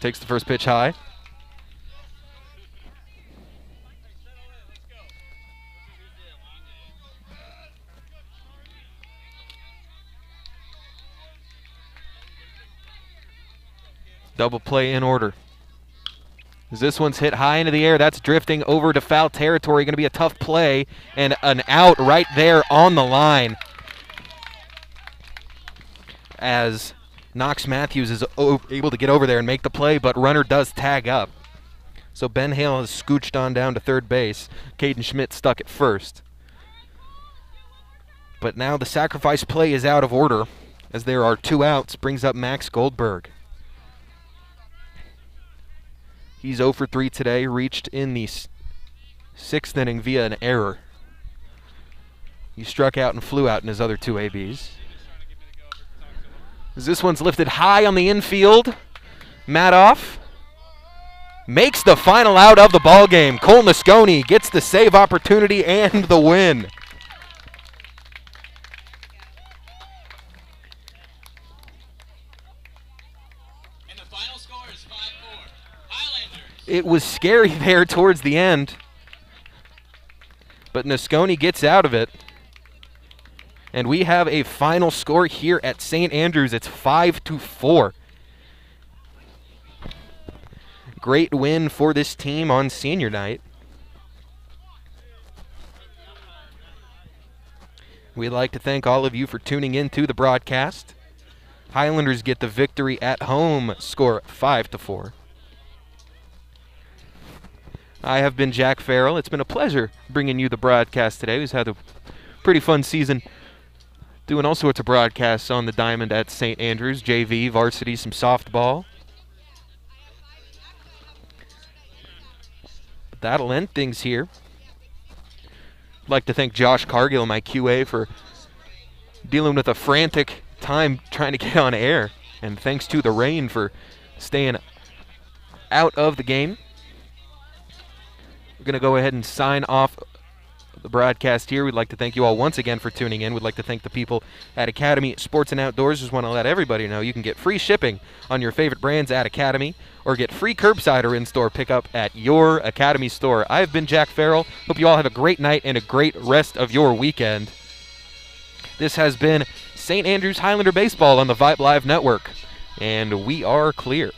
Takes the first pitch high. Double play in order. As this one's hit high into the air, that's drifting over to foul territory. Going to be a tough play and an out right there on the line. As Knox Matthews is able to get over there and make the play, but runner does tag up. So Ben Hale has scooched on down to third base. Caden Schmidt stuck at first. But now the sacrifice play is out of order as there are two outs, brings up Max Goldberg. He's 0 for 3 today, reached in the sixth inning via an error. He struck out and flew out in his other two ABs. As this one's lifted high on the infield, Madoff makes the final out of the ball game. Cole Nasconi gets the save opportunity and the win. And the final score is 5 4. Highlanders. It was scary <laughs> there towards the end, but Nasconi gets out of it. And we have a final score here at St. Andrews. It's 5 to 4. Great win for this team on senior night. We'd like to thank all of you for tuning in to the broadcast. Highlanders get the victory at home, score 5 to 4. I have been Jack Farrell. It's been a pleasure bringing you the broadcast today. We've had a pretty fun season doing all sorts of broadcasts on the diamond at St. Andrews, JV, varsity, some softball. But that'll end things here. I'd like to thank Josh Cargill, my QA, for dealing with a frantic time trying to get on air. And thanks to the rain for staying out of the game. We're going to go ahead and sign off the broadcast here. We'd like to thank you all once again for tuning in. We'd like to thank the people at Academy Sports and Outdoors. Just want to let everybody know you can get free shipping on your favorite brands at Academy or get free curbside or in-store pickup at your Academy store. I've been Jack Farrell. Hope you all have a great night and a great rest of your weekend. This has been St. Andrews Highlander Baseball on the Vype Live Network, and we are clear.